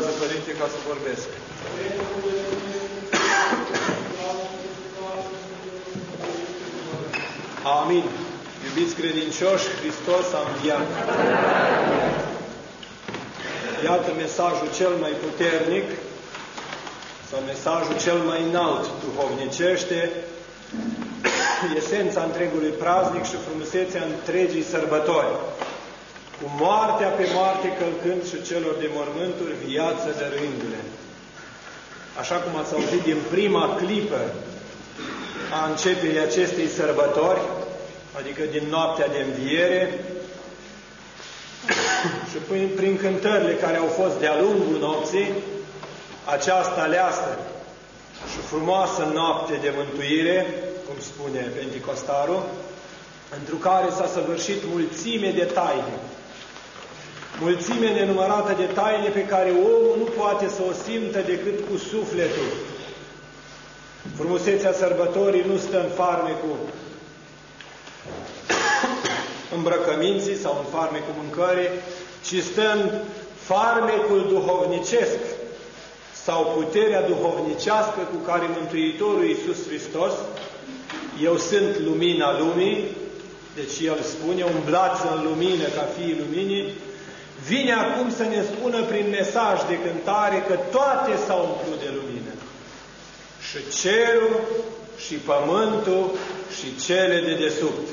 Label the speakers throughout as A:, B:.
A: binecuvintează, Părinte, ca să vorbesc. Amin. Iubiți credincioși, Hristos a înviat. Iată mesajul cel mai puternic sau mesajul cel mai înalt duhovnicește, esența întregului praznic și frumusețea întregii sărbători. Cu moartea pe moarte călcând și celor de mormânturi viață dărâindu-le. Așa cum ați auzit din prima clipă a începerii acestei sărbători, adică din noaptea de înviere, și prin, prin cântările care au fost de-a lungul nopții, această aleasă și frumoasă noapte de mântuire, cum spune Penticostarul, într care s-a săvârșit mulțime de taine. Mulțime nenumărată de taine pe care omul nu poate să o simtă decât cu sufletul. Frumusețea sărbătorii nu stă în farmecul îmbrăcăminții sau în farmecul mâncării, ci stă în farmecul duhovnicesc sau puterea duhovnicească cu care Mântuitorul Iisus Hristos, eu sunt lumina lumii, deci El spune, umblați în lumină ca fiii luminii, vine acum să ne spună prin mesaj de cântare că toate s-au umplut de lumină. Și cerul, și pământul, și cele de desubt.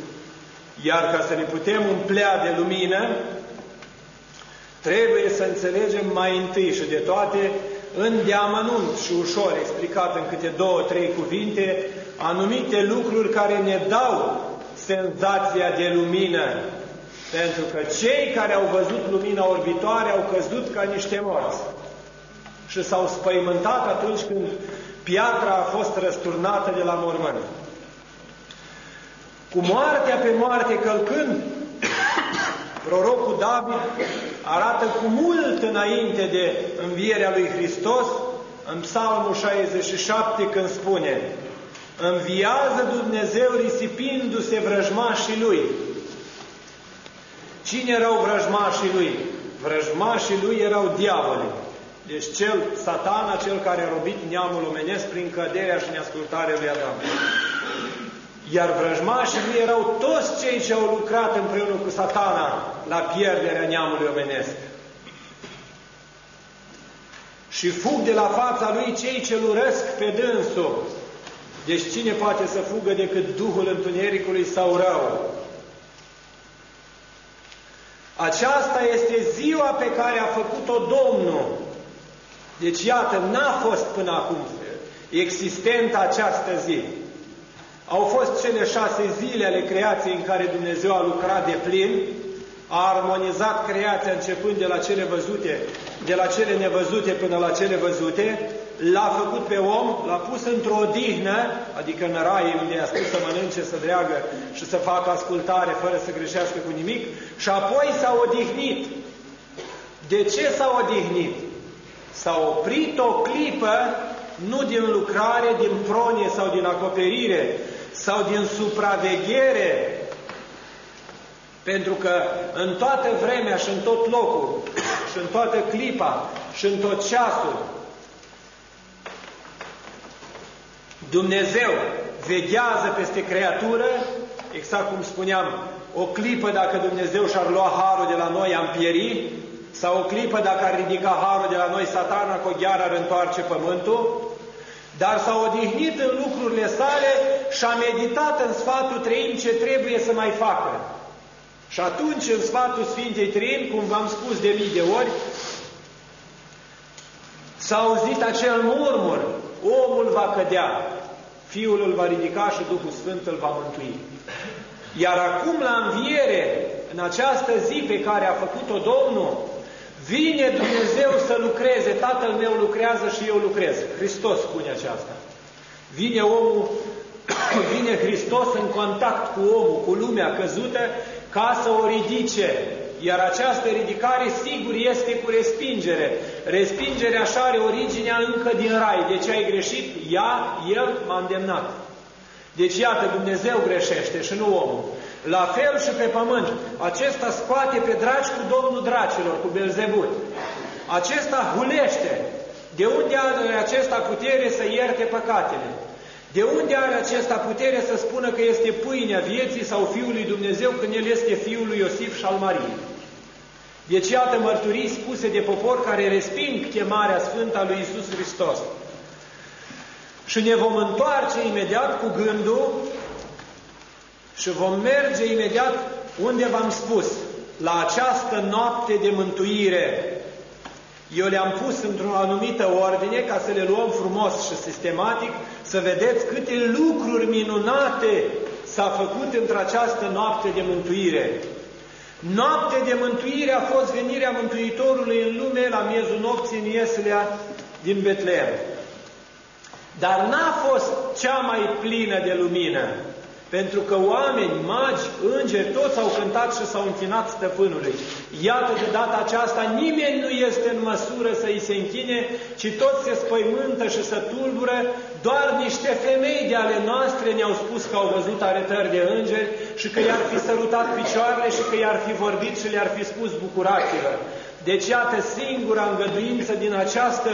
A: Iar ca să ne putem umplea de lumină, trebuie să înțelegem mai întâi și de toate, în deamănunt și ușor explicat în câte două, trei cuvinte, anumite lucruri care ne dau senzația de lumină. Pentru că cei care au văzut lumina orbitoare au căzut ca niște morți. Și s-au spăimântat atunci când piatra a fost răsturnată de la mormânt. Cu moartea pe moarte călcând, prorocul David arată cu mult înainte de învierea lui Hristos, în Psalmul 67 când spune Înviază Dumnezeu risipindu-se vrăjmașii Lui. Cine erau vrăjmașii Lui? Vrăjmașii Lui erau diavolii. Deci cel, satana, cel care a robit neamul omenesc prin căderea și neascultarea lui Adam. Iar vrăjmașii lui erau toți cei ce au lucrat împreună cu satana la pierderea neamului omenesc. Și fug de la fața lui cei ce-l urăsc pe dânsul. Deci cine poate să fugă decât Duhul Întunericului sau rău? Aceasta este ziua pe care a făcut-o Domnul. Deci iată, n-a fost până acum existentă această zi. Au fost cele șase zile ale creației în care Dumnezeu a lucrat de plin, a armonizat creația începând de la cele văzute, de la cele nevăzute până la cele văzute, l-a făcut pe om, l-a pus într-o odihnă, adică în rai unde i-a spus să mănânce, să dreagă și să facă ascultare fără să greșească cu nimic, și apoi s-a odihnit. De ce s-a odihnit? S-a oprit o clipă, nu din lucrare, din pronie sau din acoperire, sau din supraveghere, pentru că în toată vremea și în tot locul, și în toată clipa, și în tot ceasul, Dumnezeu veghează peste creatură, exact cum spuneam, o clipă dacă Dumnezeu și-ar lua harul de la noi am pieri, sau o clipă dacă ar ridica harul de la noi satana, cu o gheară ar întoarce pământul, dar s-a odihnit în lucrurile sale și a meditat în sfatul trăim ce trebuie să mai facă. Și atunci, în sfatul Sfintei Trăim, cum v-am spus de mii de ori, s-a auzit acel murmur, omul va cădea, Fiul îl va ridica și Duhul Sfânt îl va mântui. Iar acum, la înviere, în această zi pe care a făcut-o Domnul, Vine Dumnezeu să lucreze, Tatăl meu lucrează și eu lucrez. Hristos spune aceasta. Vine omul, vine Hristos în contact cu omul, cu lumea căzută, ca să o ridice. Iar această ridicare, sigur, este cu respingere. Respingerea așa are originea încă din rai. De ce ai greșit? Ea, El m-a îndemnat. Deci iată, Dumnezeu greșește și nu omul. La fel și pe pământ. Acesta scoate pe dragi cu Domnul dracilor, cu Belzebut. Acesta hulește. De unde are acesta putere să ierte păcatele? De unde are acesta putere să spună că este pâinea vieții sau Fiul lui Dumnezeu când El este Fiul lui Iosif și al Mariei? Deci iată mărturii spuse de popor care resping chemarea sfântă a lui Isus Hristos. Și ne vom întoarce imediat cu gândul și vom merge imediat unde v-am spus, la această noapte de mântuire. Eu le-am pus într-o anumită ordine ca să le luăm frumos și sistematic, să vedeți câte lucruri minunate s-a făcut într-această noapte de mântuire. Noapte de mântuire a fost venirea Mântuitorului în lume la miezul nopții în Ieslea din Betleem. Dar n-a fost cea mai plină de lumină. Pentru că oameni, magi, îngeri, toți au cântat și s-au închinat stăpânului. Iată de data aceasta nimeni nu este în măsură să îi se închine, ci toți se spăimântă și se tulbură, doar niște femei de ale noastre ne-au spus că au văzut arătări de îngeri și că i-ar fi sărutat picioarele și că i-ar fi vorbit și le-ar fi spus bucurați-vă. Deci iată singura îngăduință din această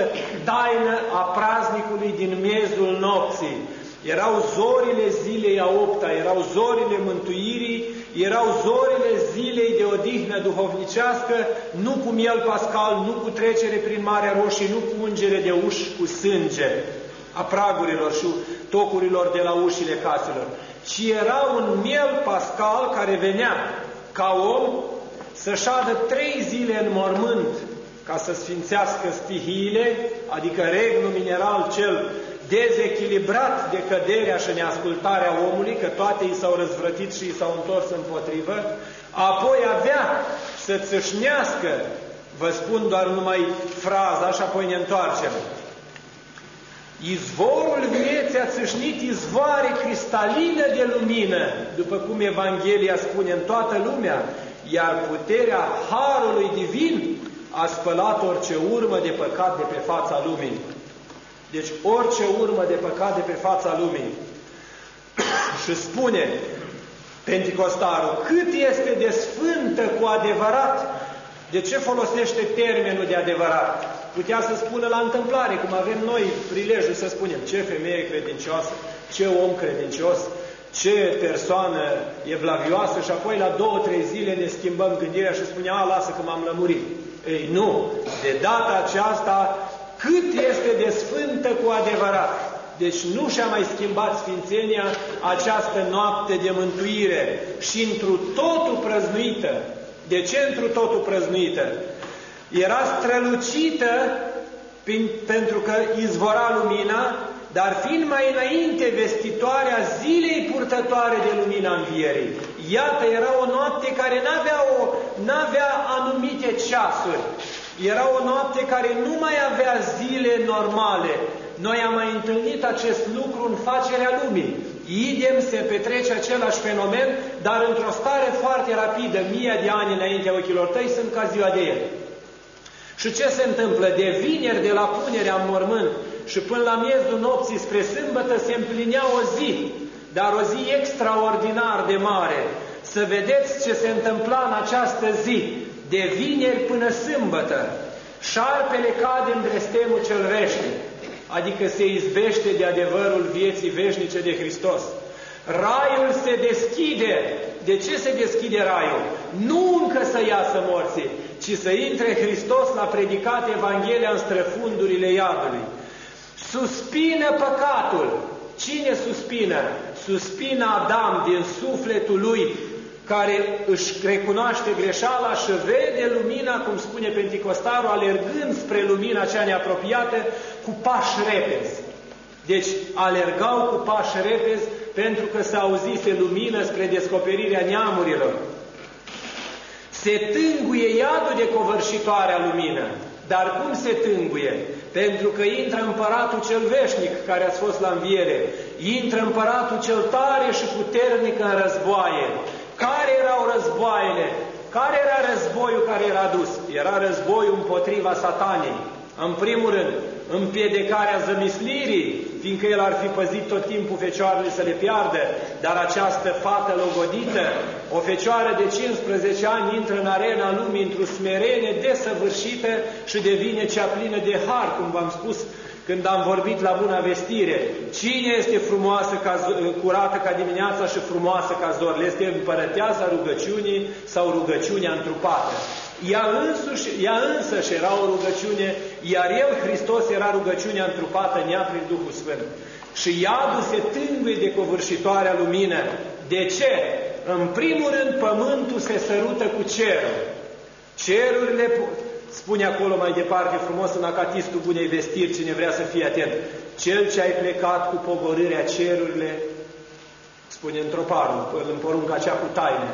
A: taină a praznicului din miezul nopții erau zorile zilei a opta, erau zorile mântuirii, erau zorile zilei de odihnă duhovnicească, nu cu miel pascal, nu cu trecere prin Marea Roșie, nu cu ungere de uși cu sânge a pragurilor și tocurilor de la ușile caselor, ci era un miel pascal care venea ca om să șadă trei zile în mormânt ca să sfințească stihiile, adică regnul mineral cel dezechilibrat de căderea și neascultarea omului, că toate i s-au răzvrătit și i s-au întors împotrivă, apoi avea să țâșnească, vă spun doar numai fraza și apoi ne întoarcem. Izvorul vieții a țâșnit izvoare cristalină de lumină, după cum Evanghelia spune în toată lumea, iar puterea Harului Divin a spălat orice urmă de păcat de pe fața lumii. Deci orice urmă de păcat de pe fața lumii. și spune Penticostarul, cât este de sfântă cu adevărat, de ce folosește termenul de adevărat? Putea să spună la întâmplare, cum avem noi prilejul să spunem ce femeie credincioasă, ce om credincios, ce persoană evlavioasă și apoi la două, trei zile ne schimbăm gândirea și spunea, a, lasă că m-am lămurit. Ei, nu, de data aceasta cât este de sfântă cu adevărat. Deci nu și-a mai schimbat Sfințenia această noapte de mântuire și întru totul prăznuită. De ce întru totul prăznuită? Era strălucită prin, pentru că izvora lumina, dar fiind mai înainte vestitoarea zilei purtătoare de lumina învierii. Iată, era o noapte care n-avea, o, n-avea anumite ceasuri, era o noapte care nu mai avea zile normale. Noi am mai întâlnit acest lucru în facerea lumii. Idem se petrece același fenomen, dar într-o stare foarte rapidă, mii de ani înaintea ochilor tăi, sunt ca ziua de ieri. Și ce se întâmplă? De vineri, de la punerea în mormânt și până la miezul nopții spre sâmbătă se împlinea o zi, dar o zi extraordinar de mare. Să vedeți ce se întâmpla în această zi de vineri până sâmbătă, șarpele cade în blestemul cel veșnic, adică se izbește de adevărul vieții veșnice de Hristos. Raiul se deschide. De ce se deschide raiul? Nu încă să iasă morții, ci să intre Hristos la predicat Evanghelia în străfundurile iadului. Suspină păcatul. Cine suspină? Suspină Adam din sufletul lui care își recunoaște greșeala și vede lumina, cum spune Penticostarul, alergând spre lumina cea neapropiată cu pași repezi. Deci alergau cu pași repezi pentru că se auzise lumină spre descoperirea neamurilor. Se tânguie iadul de covârșitoarea lumină. Dar cum se tânguie? Pentru că intră împăratul cel veșnic care a fost la înviere, intră împăratul cel tare și puternic în războaie, care erau războaiele? Care era războiul care era dus? Era războiul împotriva satanei. În primul rând, împiedecarea zămislirii, fiindcă el ar fi păzit tot timpul fecioarele să le piardă, dar această fată logodită, o fecioară de 15 ani, intră în arena lumii într-o smerenie desăvârșită și devine cea plină de har, cum v-am spus când am vorbit la Buna Vestire. Cine este frumoasă ca, curată ca dimineața și frumoasă ca zorile? Este împărăteasa rugăciunii sau rugăciunea întrupată. Ea, însuși, ea însăși era o rugăciune, iar El, Hristos, era rugăciunea întrupată în ea prin Duhul Sfânt. Și iadul se tânguie de covârșitoarea lumină. De ce? În primul rând, pământul se sărută cu cerul. Cerurile Spune acolo mai departe frumos în acatistul bunei vestiri, cine vrea să fie atent. Cel ce ai plecat cu pogorârea cerurile, spune într-o parul, în porunca cea cu taine.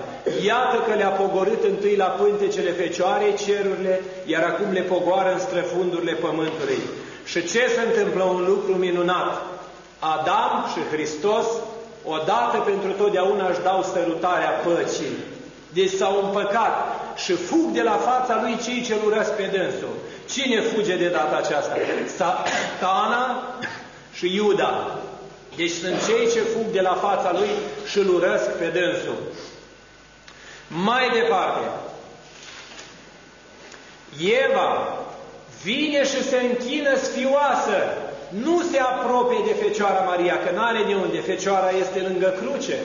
A: Iată că le-a pogorât întâi la pântecele fecioarei cerurile, iar acum le pogoară în străfundurile pământului. Și ce se întâmplă? Un lucru minunat. Adam și Hristos, odată pentru totdeauna își dau sărutarea păcii. Deci s-au împăcat și fug de la fața lui cei ce urăsc pe dânsul. Cine fuge de data aceasta? Satana și Iuda. Deci sunt cei ce fug de la fața lui și îl urăsc pe dânsul. Mai departe, Eva vine și se închină sfioasă, nu se apropie de Fecioara Maria, că n-are de unde, Fecioara este lângă cruce.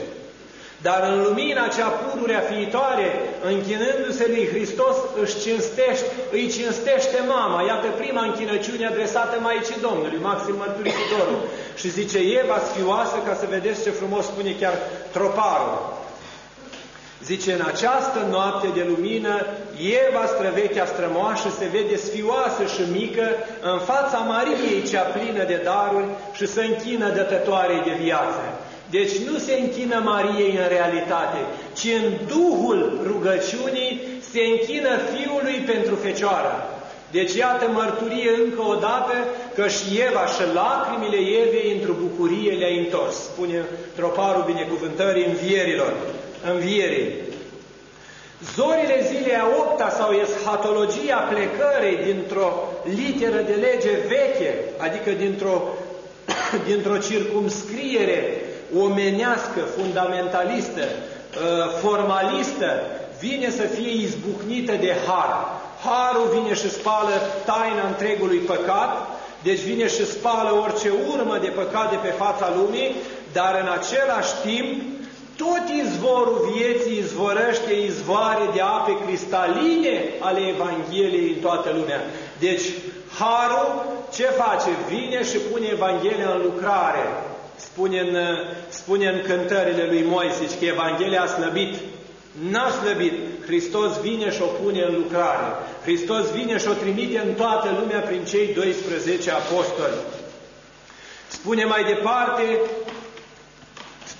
A: Dar în lumina cea pururea fiitoare, închinându-se lui Hristos, își cinstește, îi cinstește mama. Iată prima închinăciune adresată Maicii Domnului, Maxim Mărturisitorul. Și zice, Eva sfioasă, ca să vedeți ce frumos spune chiar troparul. Zice, în această noapte de lumină, Eva străvechea strămoașă se vede sfioasă și mică în fața Mariei cea plină de daruri și se închină dătătoarei de viață. Deci nu se închină Mariei în realitate, ci în Duhul rugăciunii se închină Fiului pentru Fecioară. Deci iată mărturie încă o dată că și Eva și lacrimile Evei într-o bucurie le-a întors. Spune troparul binecuvântării învierilor, învierii. Zorile zilei a opta sau eschatologia plecării dintr-o literă de lege veche, adică dintr-o dintr-o circumscriere omenească, fundamentalistă, ă, formalistă, vine să fie izbucnită de har. Harul vine și spală taina întregului păcat, deci vine și spală orice urmă de păcat de pe fața lumii, dar în același timp tot izvorul vieții izvorăște izvoare de ape cristaline ale Evangheliei în toată lumea. Deci, Harul ce face? Vine și pune Evanghelia în lucrare. Spune în, spune în cântările lui Moise că Evanghelia a slăbit. N-a slăbit. Hristos vine și o pune în lucrare. Hristos vine și o trimite în toată lumea prin cei 12 apostoli. Spune mai departe,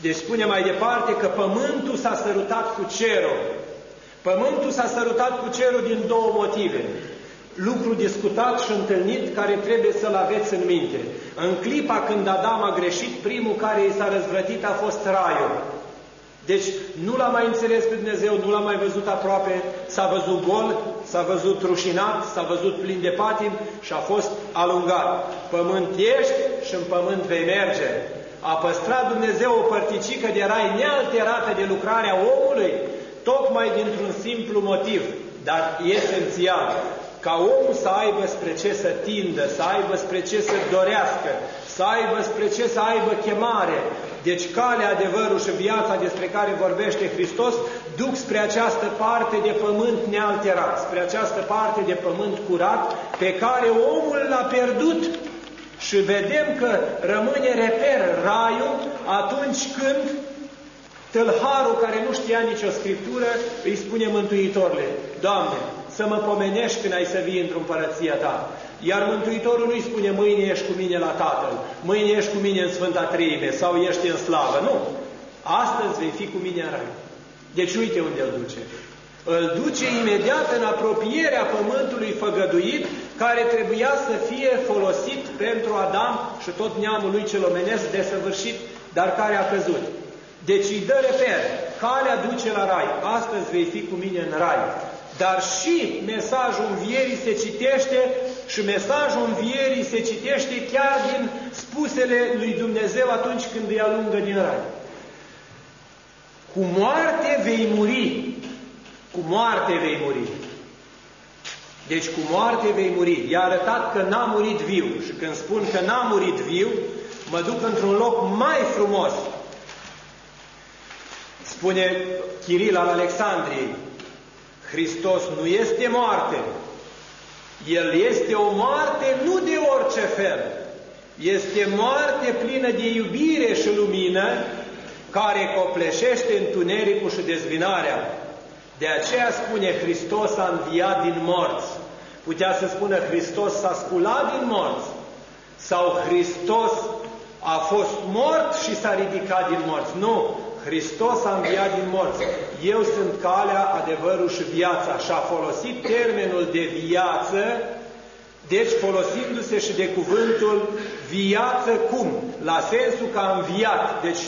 A: deci spune mai departe că pământul s-a sărutat cu cerul. Pământul s-a sărutat cu cerul din două motive lucru discutat și întâlnit care trebuie să-l aveți în minte. În clipa când Adam a greșit, primul care i s-a răzvrătit a fost raiul. Deci nu l-a mai înțeles pe Dumnezeu, nu l-a mai văzut aproape, s-a văzut gol, s-a văzut rușinat, s-a văzut plin de patim și a fost alungat. Pământ ești și în pământ vei merge. A păstrat Dumnezeu o părticică de rai nealterată de lucrarea omului, tocmai dintr-un simplu motiv, dar esențial ca omul să aibă spre ce să tindă, să aibă spre ce să dorească, să aibă spre ce să aibă chemare. Deci calea, adevărul și viața despre care vorbește Hristos duc spre această parte de pământ nealterat, spre această parte de pământ curat pe care omul l-a pierdut și vedem că rămâne reper raiul atunci când tâlharul care nu știa nicio scriptură îi spune Mântuitorile, Doamne, să mă pomenești când ai să vii într-o împărăția ta. Iar Mântuitorul nu-i spune, mâine ești cu mine la Tatăl, mâine ești cu mine în Sfânta Treime sau ești în slavă. Nu! Astăzi vei fi cu mine în rai. Deci uite unde îl duce. Îl duce imediat în apropierea pământului făgăduit, care trebuia să fie folosit pentru Adam și tot neamul lui cel omenesc desăvârșit, dar care a căzut. Deci îi dă reper, calea duce la rai, astăzi vei fi cu mine în rai. Dar și mesajul învierii se citește și mesajul învierii se citește chiar din spusele lui Dumnezeu atunci când îi alungă din rai. Cu moarte vei muri. Cu moarte vei muri. Deci cu moarte vei muri. I-a arătat că n-a murit viu. Și când spun că n-a murit viu, mă duc într-un loc mai frumos. Spune Chiril al Alexandriei, Hristos nu este moarte. El este o moarte nu de orice fel. Este moarte plină de iubire și lumină care copleșește întunericul și dezvinarea. De aceea spune Hristos a înviat din morți. Putea să spună Hristos s-a sculat din morți. Sau Hristos a fost mort și s-a ridicat din morți. Nu, Hristos a înviat din morți. Eu sunt calea, adevărul și viața. Și a folosit termenul de viață, deci folosindu-se și de cuvântul viață cum? La sensul că a înviat. Deci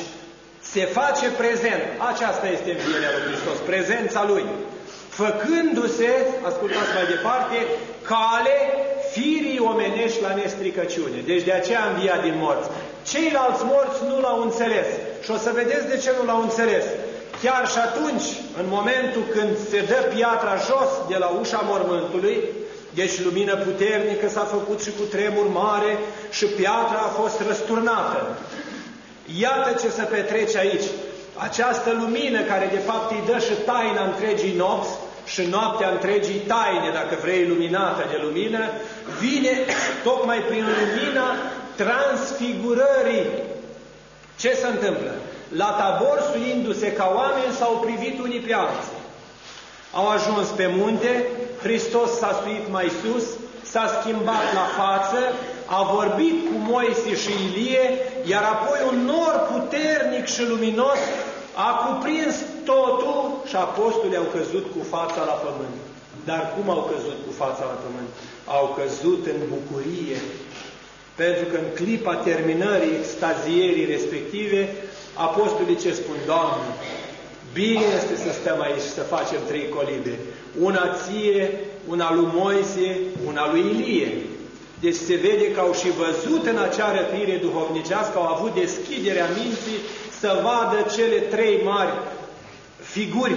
A: se face prezent. Aceasta este învierea lui Hristos, prezența Lui. Făcându-se, ascultați mai departe, cale firii omenești la nestricăciune. Deci de aceea a înviat din morți. Ceilalți morți nu l-au înțeles. Și o să vedeți de ce nu l-au înțeles. Chiar și atunci, în momentul când se dă piatra jos de la ușa mormântului, deci lumină puternică s-a făcut și cu tremur mare și piatra a fost răsturnată. Iată ce se petrece aici. Această lumină care de fapt îi dă și taina întregii nopți și noaptea întregii taine, dacă vrei, luminată de lumină, vine tocmai prin lumina transfigurării. Ce se întâmplă? La tabor, suindu-se ca oameni, s-au privit unii pe alții. Au ajuns pe munte, Hristos s-a suit mai sus, s-a schimbat la față, a vorbit cu Moise și Ilie, iar apoi un nor puternic și luminos a cuprins totul și apostolii au căzut cu fața la pământ. Dar cum au căzut cu fața la pământ? Au căzut în bucurie. Pentru că în clipa terminării extazierii respective, apostolii ce spun? Doamne, bine este să stăm aici și să facem trei colibe. Una ție, una lui Moise, una lui Ilie. Deci se vede că au și văzut în acea răpire duhovnicească, au avut deschiderea minții să vadă cele trei mari figuri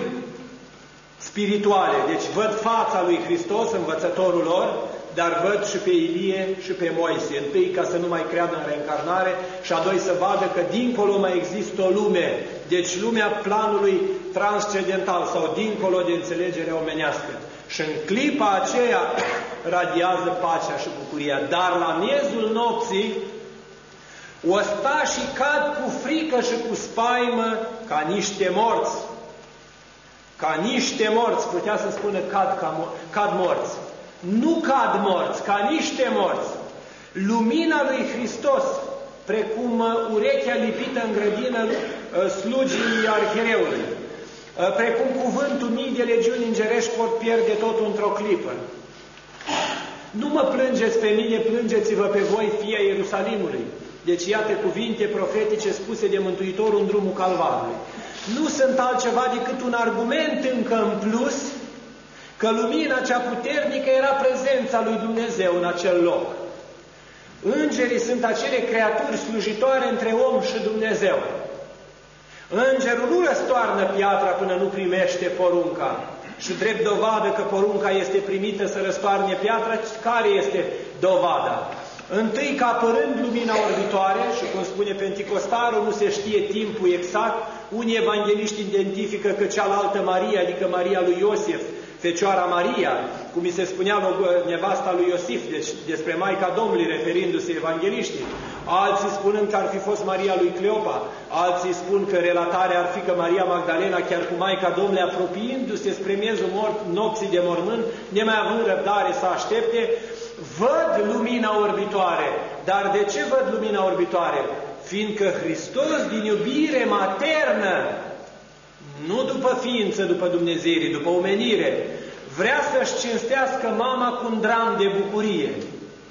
A: spirituale. Deci văd fața lui Hristos, învățătorul lor, dar văd și pe Ilie și pe Moise. Întâi ca să nu mai creadă în reîncarnare și a doi să vadă că dincolo mai există o lume. Deci lumea planului transcendental sau dincolo de înțelegerea omenească. Și în clipa aceea radiază pacea și bucuria. Dar la miezul nopții, și cad cu frică și cu spaimă ca niște morți. Ca niște morți, putea să spună cad, ca, cad morți. Nu cad morți, ca niște morți. Lumina lui Hristos, precum uh, urechea lipită în grădină uh, slugii arhireului, uh, precum cuvântul mii de legiuni îngerești pot pierde totul într-o clipă. Nu mă plângeți pe mine, plângeți-vă pe voi, fie Ierusalimului. Deci iată cuvinte profetice spuse de Mântuitorul în drumul Calvarului. Nu sunt altceva decât un argument încă în plus că lumina cea puternică era prezența lui Dumnezeu în acel loc. Îngerii sunt acele creaturi slujitoare între om și Dumnezeu. Îngerul nu răstoarnă piatra până nu primește porunca. Și drept dovadă că porunca este primită să răstoarne piatra, care este dovada? Întâi că apărând lumina orbitoare, și cum spune Penticostarul, nu se știe timpul exact, unii evangeliști identifică că cealaltă Maria, adică Maria lui Iosif, Fecioara Maria, cum mi se spunea nevasta lui Iosif, deci despre Maica Domnului, referindu-se evangeliștii. Alții spunând că ar fi fost Maria lui Cleopa, alții spun că relatarea ar fi că Maria Magdalena, chiar cu Maica Domnului, apropiindu-se spre miezul mort, nopții de mormânt, nemai având răbdare să aștepte, văd lumina orbitoare. Dar de ce văd lumina orbitoare? Fiindcă Hristos, din iubire maternă, nu după ființă, după Dumnezeirii, după omenire, vrea să-și cinstească mama cu un dram de bucurie.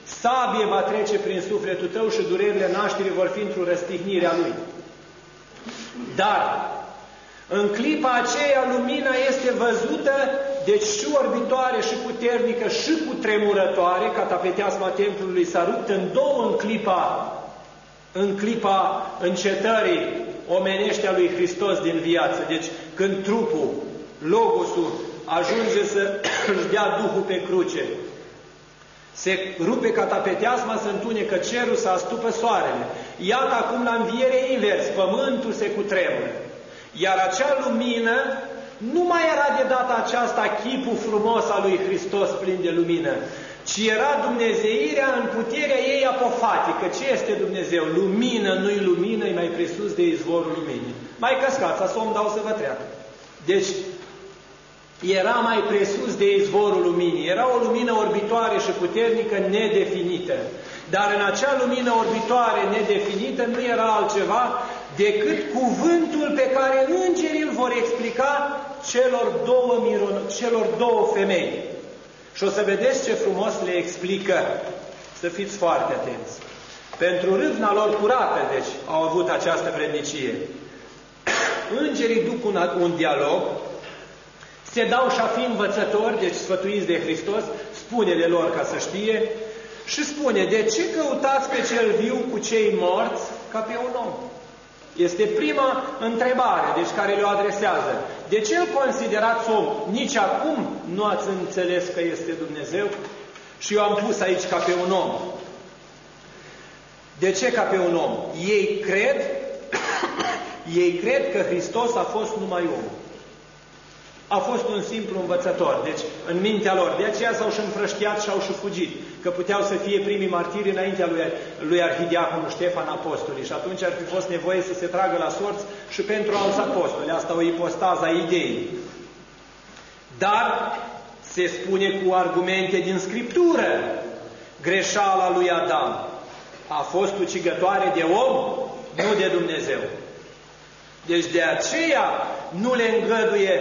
A: Sabie va trece prin sufletul tău și durerile nașterii vor fi într-o răstihnire a lui. Dar, în clipa aceea, lumina este văzută Deci și orbitoare, și puternică, și cu tremurătoare, ca tapeteasma templului s-a rupt în două în clipa, în clipa încetării omenește a lui Hristos din viață. Deci când trupul, logosul, ajunge să își dea Duhul pe cruce, se rupe catapeteasma, se întunecă cerul, se astupă soarele. Iată acum la înviere invers, pământul se cutremură. Iar acea lumină nu mai era de data aceasta chipul frumos al lui Hristos plin de lumină, ci era Dumnezeirea în puterea ei apofatică. Ce este Dumnezeu? Lumină, nu-i lumină, e mai presus de izvorul luminii. Mai căscați, să o dau să vă treacă. Deci, era mai presus de izvorul luminii. Era o lumină orbitoare și puternică nedefinită. Dar în acea lumină orbitoare nedefinită nu era altceva decât cuvântul pe care îngerii îl vor explica celor două, miron, celor două femei. Și o să vedeți ce frumos le explică. Să fiți foarte atenți. Pentru râvna lor curată, deci, au avut această vrednicie. Îngerii duc un, un dialog, se dau și a fi învățători, deci sfătuiți de Hristos, spune de lor ca să știe, și spune, de ce căutați pe cel viu cu cei morți ca pe un om? Este prima întrebare, deci care le-o adresează. De ce îl considerați om? Nici acum nu ați înțeles că este Dumnezeu? Și eu am pus aici ca pe un om. De ce ca pe un om? Ei cred, ei cred că Hristos a fost numai om a fost un simplu învățător, deci în mintea lor. De aceea s-au și înfrăștiat și au și fugit, că puteau să fie primii martiri înaintea lui, lui arhidiaconul Ștefan Apostolii și atunci ar fi fost nevoie să se tragă la sorți și pentru alți apostoli. Asta o ipostaza ideii. Dar se spune cu argumente din Scriptură greșeala lui Adam a fost ucigătoare de om, nu de Dumnezeu. Deci de aceea nu le îngăduie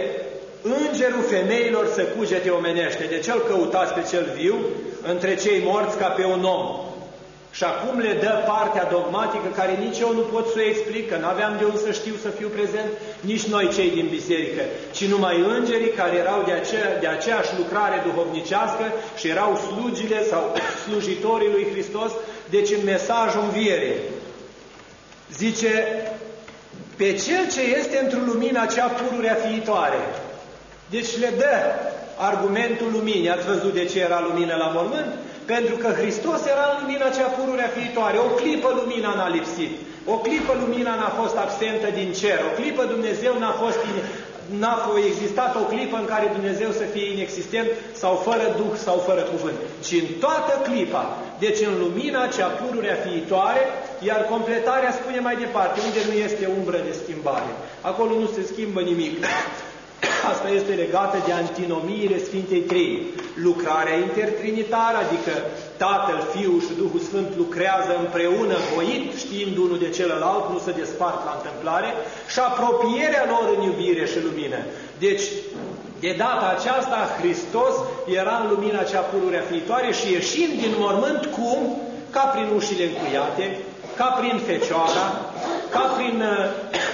A: îngerul femeilor să cugete omenește. De ce îl căutați pe cel viu între cei morți ca pe un om? Și acum le dă partea dogmatică care nici eu nu pot să o explic, că n-aveam de unde să știu să fiu prezent, nici noi cei din biserică, ci numai îngerii care erau de, acea, de aceeași lucrare duhovnicească și erau slugile sau slujitorii lui Hristos, deci în mesajul învierii. Zice, pe cel ce este într-o lumina cea pururea fiitoare, deci le dă argumentul luminii. Ați văzut de ce era lumină la mormânt? Pentru că Hristos era în lumina cea pururea fiitoare. O clipă lumina n-a lipsit. O clipă lumina n-a fost absentă din cer. O clipă Dumnezeu n-a fost n-a existat o clipă în care Dumnezeu să fie inexistent sau fără Duh sau fără cuvânt, ci în toată clipa, deci în lumina cea pururea fiitoare, iar completarea spune mai departe, unde nu este umbră de schimbare. Acolo nu se schimbă nimic. Asta este legată de antinomiile Sfintei Trei. Lucrarea intertrinitară, adică Tatăl, Fiul și Duhul Sfânt lucrează împreună, voit, știind unul de celălalt, nu se despart la întâmplare, și apropierea lor în iubire și lumină. Deci, de data aceasta, Hristos era în lumina cea pururea fiitoare și ieșind din mormânt, cum? Ca prin ușile încuiate, ca prin fecioara, ca, prin,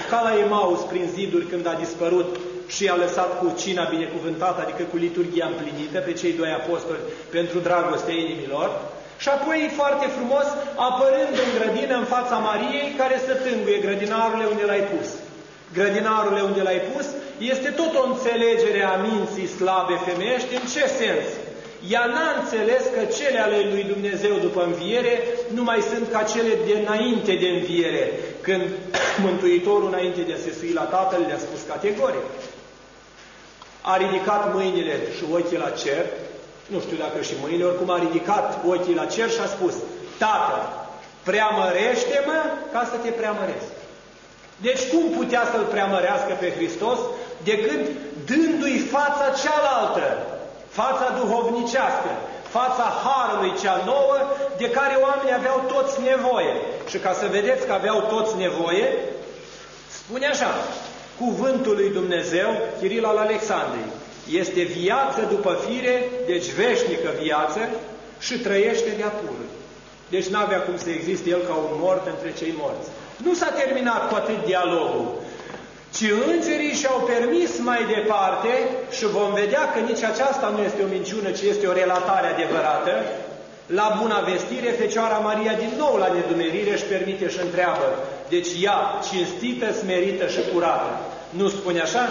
A: ca la Emaus, prin ziduri când a dispărut și i-a lăsat cu cina binecuvântată, adică cu liturgia împlinită pe cei doi apostoli pentru dragostea inimilor, și apoi foarte frumos apărând în grădină în fața Mariei care să tânguie grădinarule unde l-ai pus. Grădinarule unde l-ai pus este tot o înțelegere a minții slabe femeiești. În ce sens? Ea n-a înțeles că cele ale lui Dumnezeu după înviere nu mai sunt ca cele de înainte de înviere, când Mântuitorul înainte de a se sui la Tatăl le-a spus categoric a ridicat mâinile și ochii la cer, nu știu dacă și mâinile, oricum a ridicat ochii la cer și a spus, Tată, preamărește-mă ca să te preamăresc. Deci cum putea să-L preamărească pe Hristos decât dându-i fața cealaltă, fața duhovnicească, fața Harului cea nouă, de care oamenii aveau toți nevoie. Și ca să vedeți că aveau toți nevoie, spune așa, Cuvântul lui Dumnezeu, Chiril al Alexandrei, este viață după fire, deci veșnică viață și trăiește de apură. Deci n-avea cum să existe el ca un mort între cei morți. Nu s-a terminat cu atât dialogul. ci îngerii și-au permis mai departe și vom vedea că nici aceasta nu este o minciună, ci este o relatare adevărată, la buna vestire, Fecioara Maria din nou la nedumerire își permite și întreabă, deci ea, cinstită, smerită și curată, nu spune așa?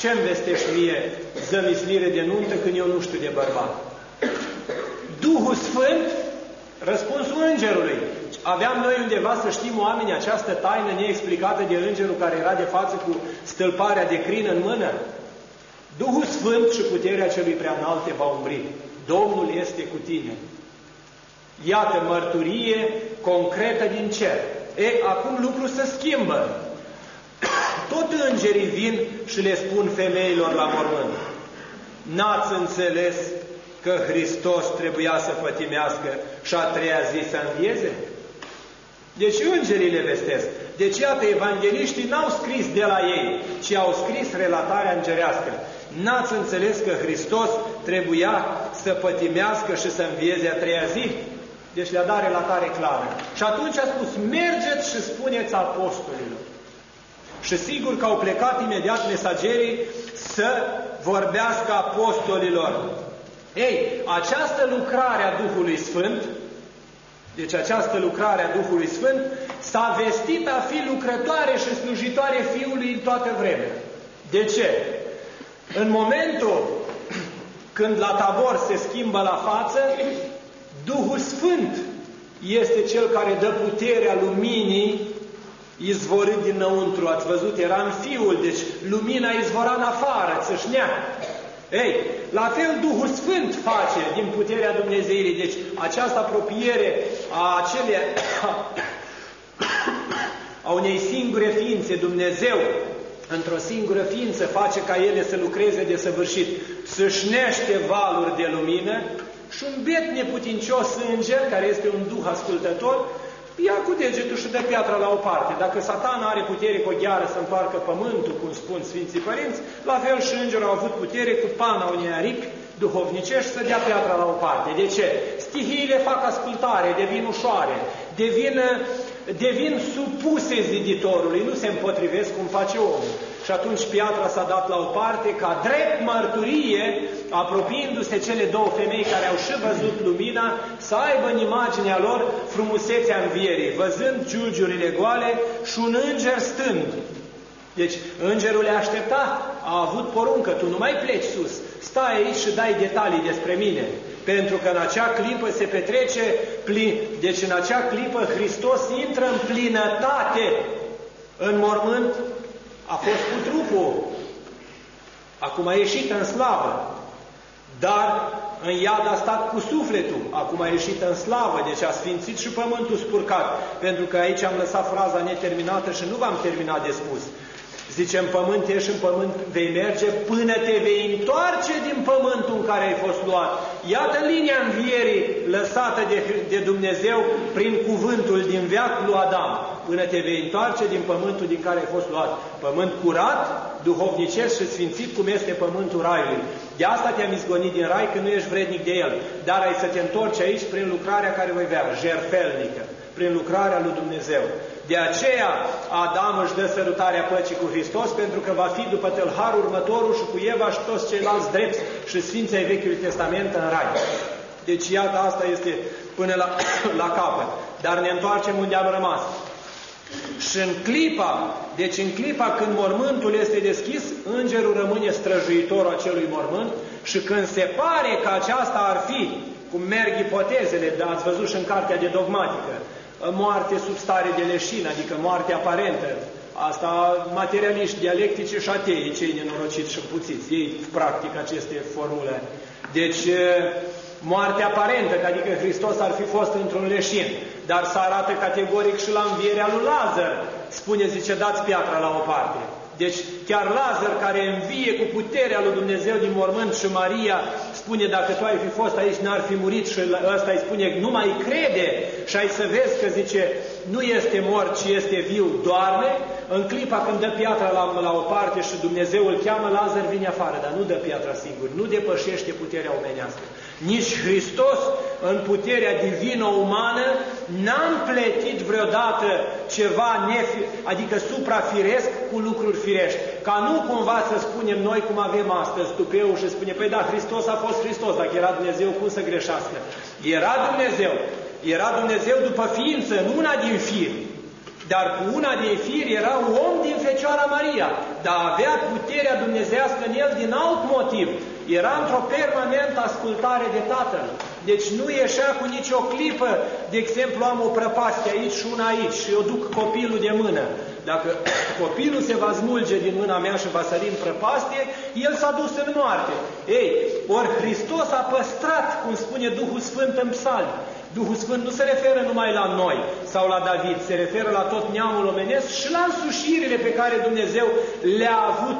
A: Ce-mi vestești mie zămislire de nuntă când eu nu știu de bărbat? Duhul Sfânt, răspunsul îngerului. Aveam noi undeva să știm oamenii această taină neexplicată de îngerul care era de față cu stâlparea de crin în mână? Duhul Sfânt și puterea celui prea înalte va umbri. Domnul este cu tine. Iată mărturie concretă din cer. E, acum lucrul se schimbă. Tot îngerii vin și le spun femeilor la mormânt. N-ați înțeles că Hristos trebuia să pătimească și a treia zi să învieze? Deci îngerii le vestesc. Deci iată, evangeliștii n-au scris de la ei, ci au scris relatarea îngerească. N-ați înțeles că Hristos trebuia să pătimească și să învieze a treia zi? Deci le-a dat relatare clară. Și atunci a spus, mergeți și spuneți apostolilor. Și sigur că au plecat imediat mesagerii să vorbească apostolilor. Ei, această lucrare a Duhului Sfânt, deci această lucrare a Duhului Sfânt, s-a vestit a fi lucrătoare și slujitoare Fiului în toată vremea. De ce? În momentul când la tabor se schimbă la față, Duhul Sfânt este Cel care dă puterea luminii izvorât dinăuntru. Ați văzut, era în Fiul, deci lumina izvora în afară, țâșnea. Ei, la fel Duhul Sfânt face din puterea Dumnezeirii. Deci această apropiere a acelea a unei singure ființe, Dumnezeu, într-o singură ființă, face ca ele să lucreze de săvârșit. Sâșnește valuri de lumină și un biet neputincios înger, care este un duh ascultător, ia cu degetul și dă piatra la o parte. Dacă satana are putere cu o gheară să întoarcă pământul, cum spun Sfinții Părinți, la fel și îngerul au avut putere cu pana unei aripi duhovnicești să dea piatra la o parte. De ce? Stihiile fac ascultare, devin ușoare, devin, devin supuse ziditorului, nu se împotrivesc cum face omul. Și atunci piatra s-a dat la o parte ca drept mărturie, apropiindu-se cele două femei care au și văzut lumina, să aibă în imaginea lor frumusețea învierii, văzând giulgiurile goale și un înger stând. Deci îngerul le aștepta, a avut poruncă, tu nu mai pleci sus, stai aici și dai detalii despre mine. Pentru că în acea clipă se petrece, plin, deci în acea clipă Hristos intră în plinătate în mormânt a fost cu trupul, acum a ieșit în slavă, dar în iad a stat cu sufletul, acum a ieșit în slavă, deci a sfințit și pământul spurcat, pentru că aici am lăsat fraza neterminată și nu v-am terminat de spus. Zice, în pământ ești, în pământ vei merge până te vei întoarce din pământul în care ai fost luat. Iată linia învierii lăsată de, de Dumnezeu prin cuvântul din veac lui Adam. Până te vei întoarce din pământul din care ai fost luat. Pământ curat, duhovnicesc și sfințit cum este pământul raiului. De asta te-am izgonit din rai că nu ești vrednic de el. Dar ai să te întorci aici prin lucrarea care vei avea, jerfelnică, prin lucrarea lui Dumnezeu. De aceea Adam își dă sărutarea păcii cu Hristos, pentru că va fi după tâlhar următorul și cu Eva și toți ceilalți drepți și sfinții ai Vechiului Testament în rai. Deci iată, asta este până la, la capăt. Dar ne întoarcem unde am rămas. Și în clipa, deci în clipa când mormântul este deschis, îngerul rămâne străjuitorul acelui mormânt și când se pare că aceasta ar fi, cum merg ipotezele, dar ați văzut și în cartea de dogmatică, moarte sub stare de leșină, adică moarte aparentă. Asta materialiști, dialectice și atei, cei nenorociți și puțiți. Ei practic aceste formule. Deci, moarte aparentă, adică Hristos ar fi fost într-un leșin, dar să arată categoric și la învierea lui Lazar. Spune, zice, dați piatra la o parte. Deci chiar Lazar care învie cu puterea lui Dumnezeu din mormânt și Maria spune, dacă tu ai fi fost aici, n-ar fi murit. Și ăsta îi spune, nu mai crede. Și ai să vezi că zice, nu este mort, ci este viu, doarme, în clipa când dă piatra la, la o parte și Dumnezeu îl cheamă, Lazar vine afară, dar nu dă piatra singur, nu depășește puterea omenească. Nici Hristos, în puterea divină umană, n-a împletit vreodată ceva nefi, adică suprafiresc cu lucruri firești. Ca nu cumva să spunem noi cum avem astăzi tupeu și spune, păi da, Hristos a fost Hristos, dacă era Dumnezeu, cum să greșească? Era Dumnezeu, era Dumnezeu după ființă, nu una din fir. Dar cu una din fir era un om din Fecioara Maria, dar avea puterea dumnezească în el din alt motiv. Era într-o permanentă ascultare de Tatăl. Deci nu ieșea cu nicio clipă, de exemplu, am o prăpastie aici și una aici și eu duc copilul de mână. Dacă copilul se va smulge din mâna mea și va sări în prăpastie, el s-a dus în moarte. Ei, ori Hristos a păstrat, cum spune Duhul Sfânt în psalmi, Duhul Sfânt nu se referă numai la noi sau la David, se referă la tot neamul omenesc și la însușirile pe care Dumnezeu le-a avut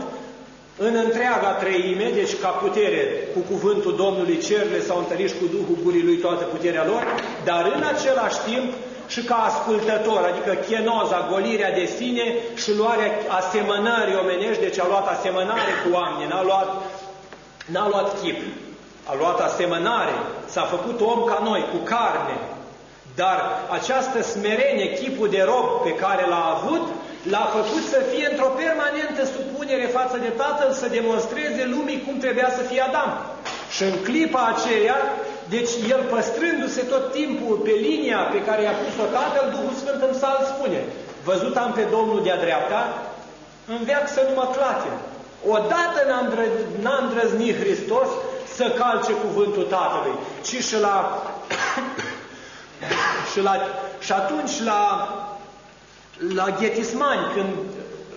A: în întreaga treime, deci ca putere cu cuvântul Domnului cerurile s-au întărit cu Duhul gurii lui toată puterea lor, dar în același timp și ca ascultător, adică chenoza, golirea de sine și luarea asemănării omenești, deci a luat asemănare cu oameni, n-a luat, n-a luat chip, a luat asemănare, s-a făcut om ca noi, cu carne, dar această smerenie, chipul de rob pe care l-a avut, l-a făcut să fie într-o permanentă supunere față de Tatăl, să demonstreze lumii cum trebuia să fie Adam. Și în clipa aceea, deci el păstrându-se tot timpul pe linia pe care i-a pus-o Tatăl, Duhul Sfânt în sal spune, văzut am pe Domnul de-a dreapta, în veac să nu mă clate. Odată n-a îndrăznit Hristos să calce cuvântul Tatălui, ci și la, și, la, și atunci la la Ghetismani, când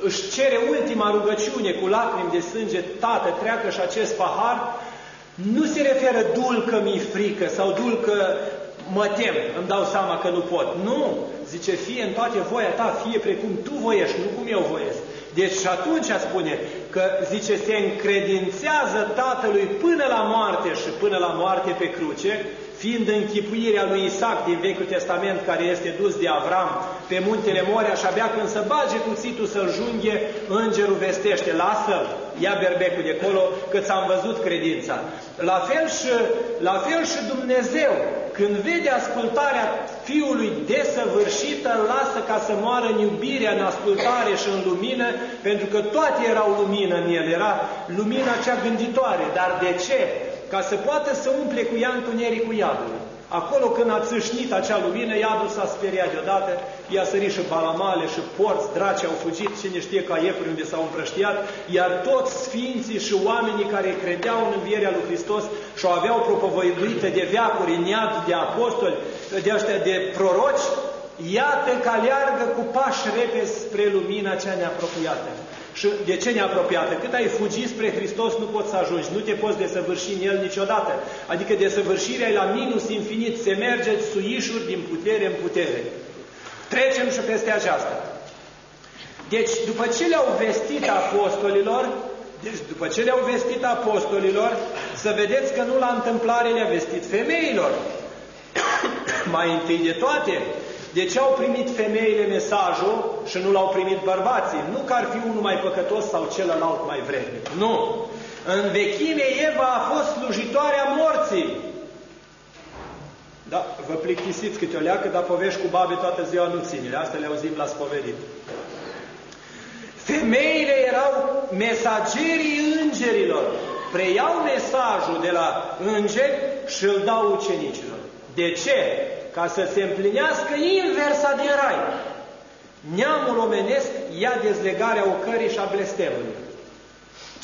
A: își cere ultima rugăciune cu lacrimi de sânge, Tată, treacă și acest pahar, nu se referă dulcă mi frică sau dulcă mă tem, îmi dau seama că nu pot. Nu! Zice, fie în toate voia ta, fie precum tu voiești, nu cum eu voiesc. Deci și atunci spune că, zice, se încredințează Tatălui până la moarte și până la moarte pe cruce, fiind închipuirea lui Isaac din Vechiul Testament, care este dus de Avram pe muntele Moria și abia când să bage cuțitul să-l junghe, îngerul vestește, lasă-l, ia berbecul de acolo, că ți-am văzut credința. La fel, și, la fel și Dumnezeu, când vede ascultarea Fiului desăvârșită, îl lasă ca să moară în iubirea, în ascultare și în lumină, pentru că toate erau lumină în el, era lumina cea gânditoare. Dar de ce? Ca să poată să umple cu ea întunericul iadului. Acolo când a țâșnit acea lumină, iadul s-a speriat deodată, i-a sărit și balamale și porți, draci au fugit, cine știe ca iepuri unde s-au împrăștiat, iar toți sfinții și oamenii care credeau în învierea lui Hristos și o aveau propovăduită de veacuri în iad de apostoli, de ăștia de proroci, iată că aleargă cu pași repezi spre lumina cea neapropiată. Și de ce neapropiată? Cât ai fugit spre Hristos, nu poți să ajungi, nu te poți desăvârși în El niciodată. Adică desăvârșirea e la minus infinit, se merge suișuri din putere în putere. Trecem și peste aceasta. Deci, după ce le-au vestit apostolilor, deci după ce le-au vestit apostolilor, să vedeți că nu la întâmplare le-a vestit femeilor. Mai întâi de toate, de ce au primit femeile mesajul și nu l-au primit bărbații? Nu că ar fi unul mai păcătos sau celălalt mai vrednic. Nu! În vechime Eva a fost slujitoarea morții. Da, vă plictisiți câte o leacă, dar povești cu babe toată ziua nu ține. Astea le auzim la spovedit. Femeile erau mesagerii îngerilor. Preiau mesajul de la îngeri și îl dau ucenicilor. De ce? Ca să se împlinească inversa din rai. Neamul omenesc ia dezlegarea ocării și a blestemului.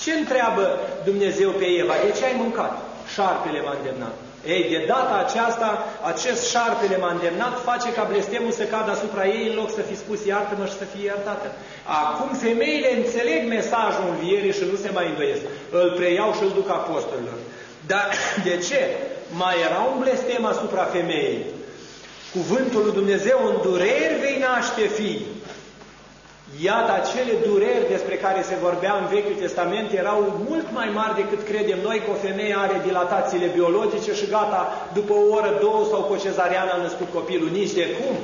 A: Ce întreabă Dumnezeu pe Eva? De ce ai mâncat? Șarpele m-a îndemnat. Ei, de data aceasta, acest șarpele m-a îndemnat, face ca blestemul să cadă asupra ei în loc să fi spus iartă-mă și să fie iertată. Acum femeile înțeleg mesajul învierii și nu se mai îndoiesc. Îl preiau și îl duc apostolilor. Dar de ce? Mai era un blestem asupra femeii. Cuvântul lui Dumnezeu, în dureri vei naște fii. Iată, acele dureri despre care se vorbea în Vechiul Testament erau mult mai mari decât credem noi că o femeie are dilatațiile biologice și gata, după o oră, două sau cu o cezariană a născut copilul. Nici de cum.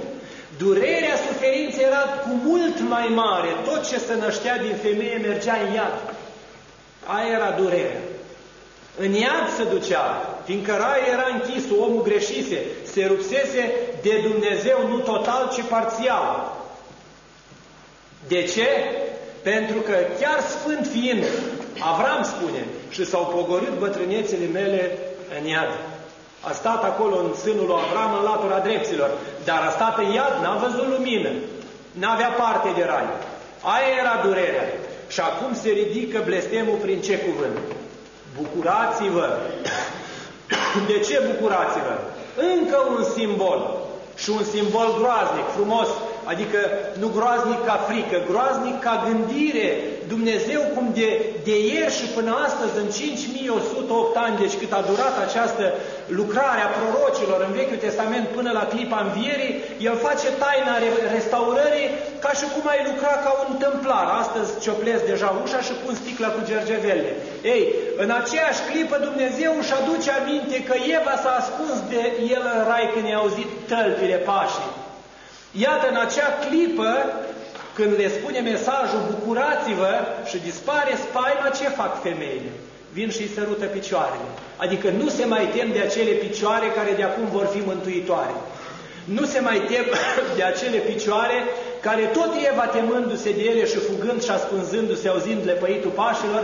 A: Durerea suferinței era cu mult mai mare. Tot ce se năștea din femeie mergea în iad. Aia era durerea. În iad se ducea, fiindcă raiul era închis, omul greșise, se rupsese de Dumnezeu nu total, ci parțial. De ce? Pentru că chiar sfânt fiind, Avram spune, și s-au pogorât bătrânețele mele în iad. A stat acolo în sânul lui Avram în latura dreptilor, dar a stat în iad, n-a văzut lumină, n-avea parte de rai. Aia era durerea. Și acum se ridică blestemul prin ce cuvânt? Bucurați-vă! De ce bucurați-vă? Încă un simbol. Și un simbol groaznic, frumos, Adică nu groaznic ca frică, groaznic ca gândire. Dumnezeu cum de, de ieri și până astăzi, în 5108 ani, deci cât a durat această lucrare a prorocilor în Vechiul Testament până la clipa învierii, El face taina restaurării ca și cum ai lucra ca un templar. Astăzi cioplesc deja ușa și pun sticla cu gergevele. Ei, în aceeași clipă Dumnezeu își aduce aminte că Eva s-a ascuns de el în rai când i-a auzit tălpile pașii. Iată, în acea clipă, când le spune mesajul, bucurați-vă și dispare spaima, ce fac femeile? Vin și sărută picioarele. Adică nu se mai tem de acele picioare care de acum vor fi mântuitoare. Nu se mai tem de acele picioare care tot Eva temându-se de ele și fugând și ascunzându-se, auzind lepăitul pașilor,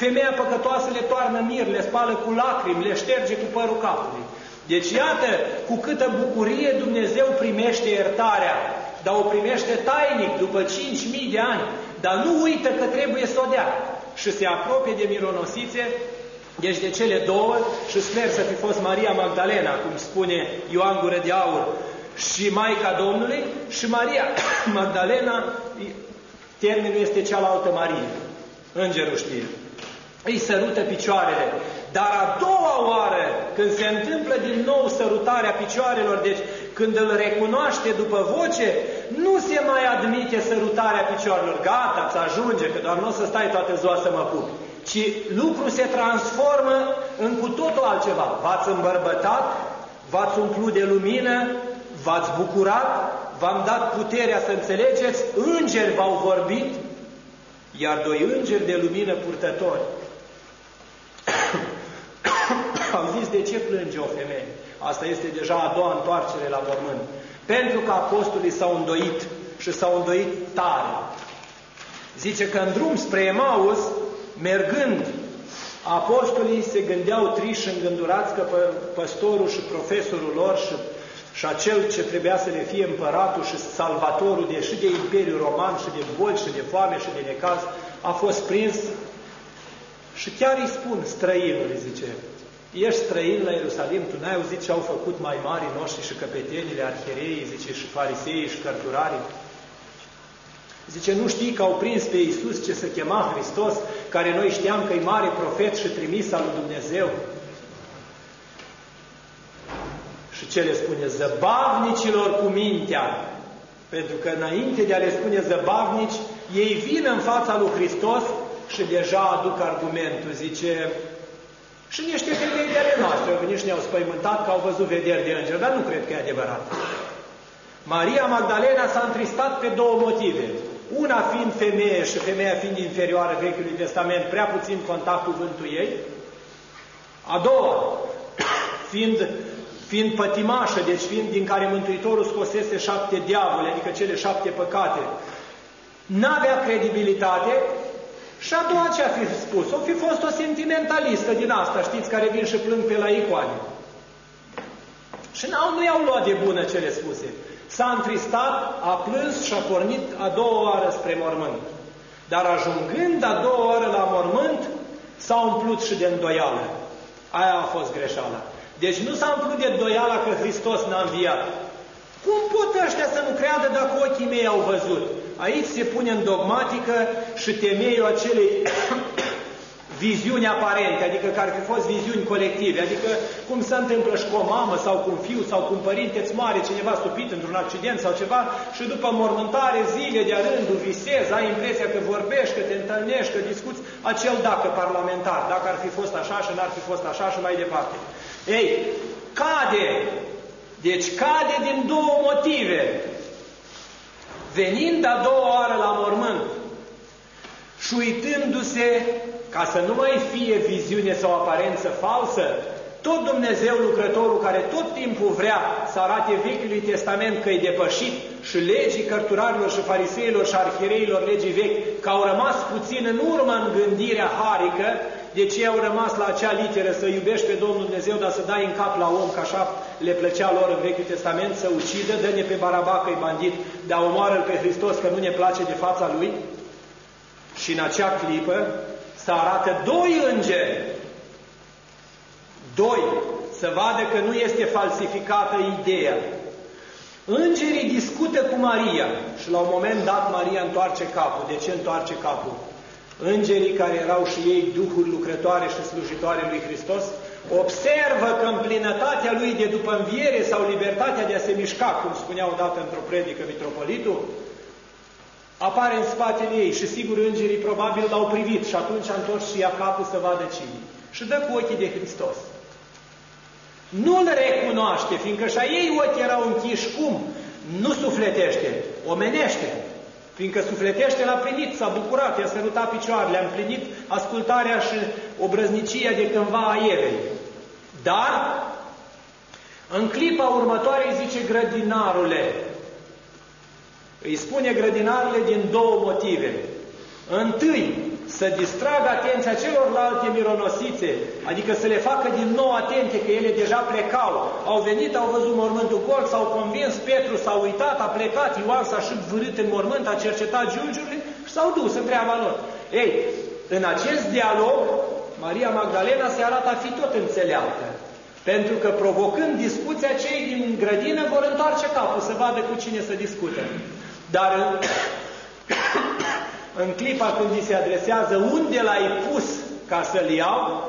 A: femeia păcătoasă le toarnă mir, le spală cu lacrimi, le șterge cu părul capului. Deci iată cu câtă bucurie Dumnezeu primește iertarea, dar o primește tainic după 5.000 de ani, dar nu uită că trebuie să o dea. Și se apropie de mironosițe, deci de cele două. Și sper să fi fost Maria Magdalena, cum spune Ioan Gură de Aur, și Maica Domnului. Și Maria Magdalena, termenul este cealaltă Marie, îngerul știe. Îi sărută picioarele, dar a doua oară, când se întâmplă din nou sărutarea picioarelor, deci când îl recunoaște după voce, nu se mai admite sărutarea picioarelor. Gata, ți ajunge, că doar nu o să stai toată ziua să mă pup. Ci lucrul se transformă în cu totul altceva. V-ați îmbărbătat, v-ați umplut de lumină, v-ați bucurat, v-am dat puterea să înțelegeți, îngeri v-au vorbit, iar doi îngeri de lumină purtători am zis, de ce plânge o femeie? Asta este deja a doua întoarcere la mormânt. Pentru că apostolii s-au îndoit și s-au îndoit tare. Zice că în drum spre Emaus, mergând, apostolii se gândeau triși îngândurați că păstorul și profesorul lor și, și acel ce trebuia să le fie împăratul și salvatorul de, și de Imperiul Roman și de boli și de foame și de necaz a fost prins și chiar îi spun străinului, zice, Ești străin la Ierusalim, tu n-ai auzit ce au făcut mai mari noștri și căpetenile, arhiereii, zice, și fariseii și cărturarii? Zice, nu știi că au prins pe Iisus ce se chema Hristos, care noi știam că e mare profet și trimis al lui Dumnezeu? Și ce le spune? Zăbavnicilor cu mintea. Pentru că înainte de a le spune zăbavnici, ei vin în fața lui Hristos și deja aduc argumentul. Zice, și niște femei de ale noastre, au venit și ne-au spăimântat că au văzut vederi de înger, dar nu cred că e adevărat. Maria Magdalena s-a întristat pe două motive. Una fiind femeie și femeia fiind inferioară Vechiului Testament, prea puțin contact cuvântul ei. A doua, fiind, fiind pătimașă, deci fiind din care Mântuitorul scosese șapte diavole, adică cele șapte păcate, n-avea credibilitate și a doua ce a fi spus? O fi fost o sentimentalistă din asta, știți, care vin și plâng pe la icoane. Și n-au, nu i-au luat de bună cele spuse. S-a întristat, a plâns și a pornit a doua oară spre mormânt. Dar ajungând a doua oară la mormânt, s-a umplut și de îndoială. Aia a fost greșeala. Deci nu s-a umplut de îndoială că Hristos n-a înviat. Cum pot ăștia să nu creadă dacă ochii mei au văzut? Aici se pune în dogmatică și temeiul acelei viziuni aparente, adică care ar fi fost viziuni colective, adică cum se întâmplă și cu o mamă sau cu un fiu sau cu un părinte îți moare cineva stupit într-un accident sau ceva și după mormântare zile de-a rândul visezi, ai impresia că vorbești, că te întâlnești, că discuți acel dacă parlamentar, dacă ar fi fost așa și n-ar fi fost așa și mai departe. Ei, cade, deci cade din două motive. Venind a doua oară la mormânt, și șuitându-se ca să nu mai fie viziune sau aparență falsă, tot Dumnezeu lucrătorul care tot timpul vrea să arate Vechiului Testament că e depășit și legii cărturarilor și fariseilor și arhiereilor legii vechi, că au rămas puțin în urmă în gândirea harică, de ce au rămas la acea literă să iubești pe Domnul Dumnezeu, dar să dai în cap la om, că așa le plăcea lor în Vechiul Testament, să ucidă, dă-ne pe Baraba că e bandit, dar omoară pe Hristos că nu ne place de fața lui, și în acea clipă să arată doi îngeri. Doi. Să vadă că nu este falsificată ideea. Îngerii discută cu Maria și la un moment dat Maria întoarce capul. De ce întoarce capul? Îngerii care erau și ei duhuri lucrătoare și slujitoare lui Hristos observă că în plinătatea lui de după înviere sau libertatea de a se mișca, cum spunea odată într-o predică mitropolitul, apare în spatele ei și sigur îngerii probabil l-au privit și atunci a întors și ea capul să vadă cine. Și dă cu ochii de Hristos. Nu-L recunoaște, fiindcă și a ei ochii erau închiși cum? Nu sufletește, omenește. Fiindcă sufletește l-a plinit, s-a bucurat, i-a sărutat picioarele, a împlinit ascultarea și obrăznicia de cândva a Evei. Dar, în clipa următoare îi zice grădinarule, îi spune grădinarele din două motive. Întâi, să distragă atenția celorlalte mironosițe, adică să le facă din nou atente că ele deja plecau. Au venit, au văzut mormântul gol, s-au convins, Petru s-a uitat, a plecat, Ioan s-a și vârât în mormânt, a cercetat giungiurile și s-au dus în treaba lor. Ei, în acest dialog, Maria Magdalena se arată a fi tot înțeleaptă. Pentru că provocând discuția, cei din grădină vor întoarce capul să vadă cu cine să discute. Dar în, în clipa când îi se adresează unde l-ai pus ca să-l iau,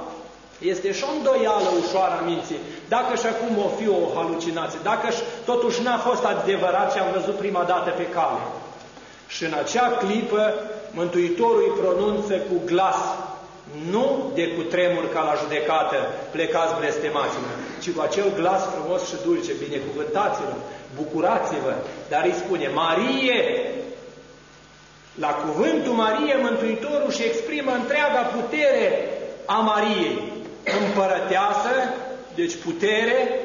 A: este și o îndoială ușoară a minții. Dacă și acum o fi o halucinație, dacă totuși n-a fost adevărat ce am văzut prima dată pe cale. Și în acea clipă Mântuitorul îi pronunță cu glas, nu de cu tremur ca la judecată, plecați blestemați-mă, ci cu acel glas frumos și dulce, binecuvântați-vă, bucurați-vă, dar îi spune, Marie, la cuvântul Marie, Mântuitorul și exprimă întreaga putere a Mariei, împărăteasă, deci putere,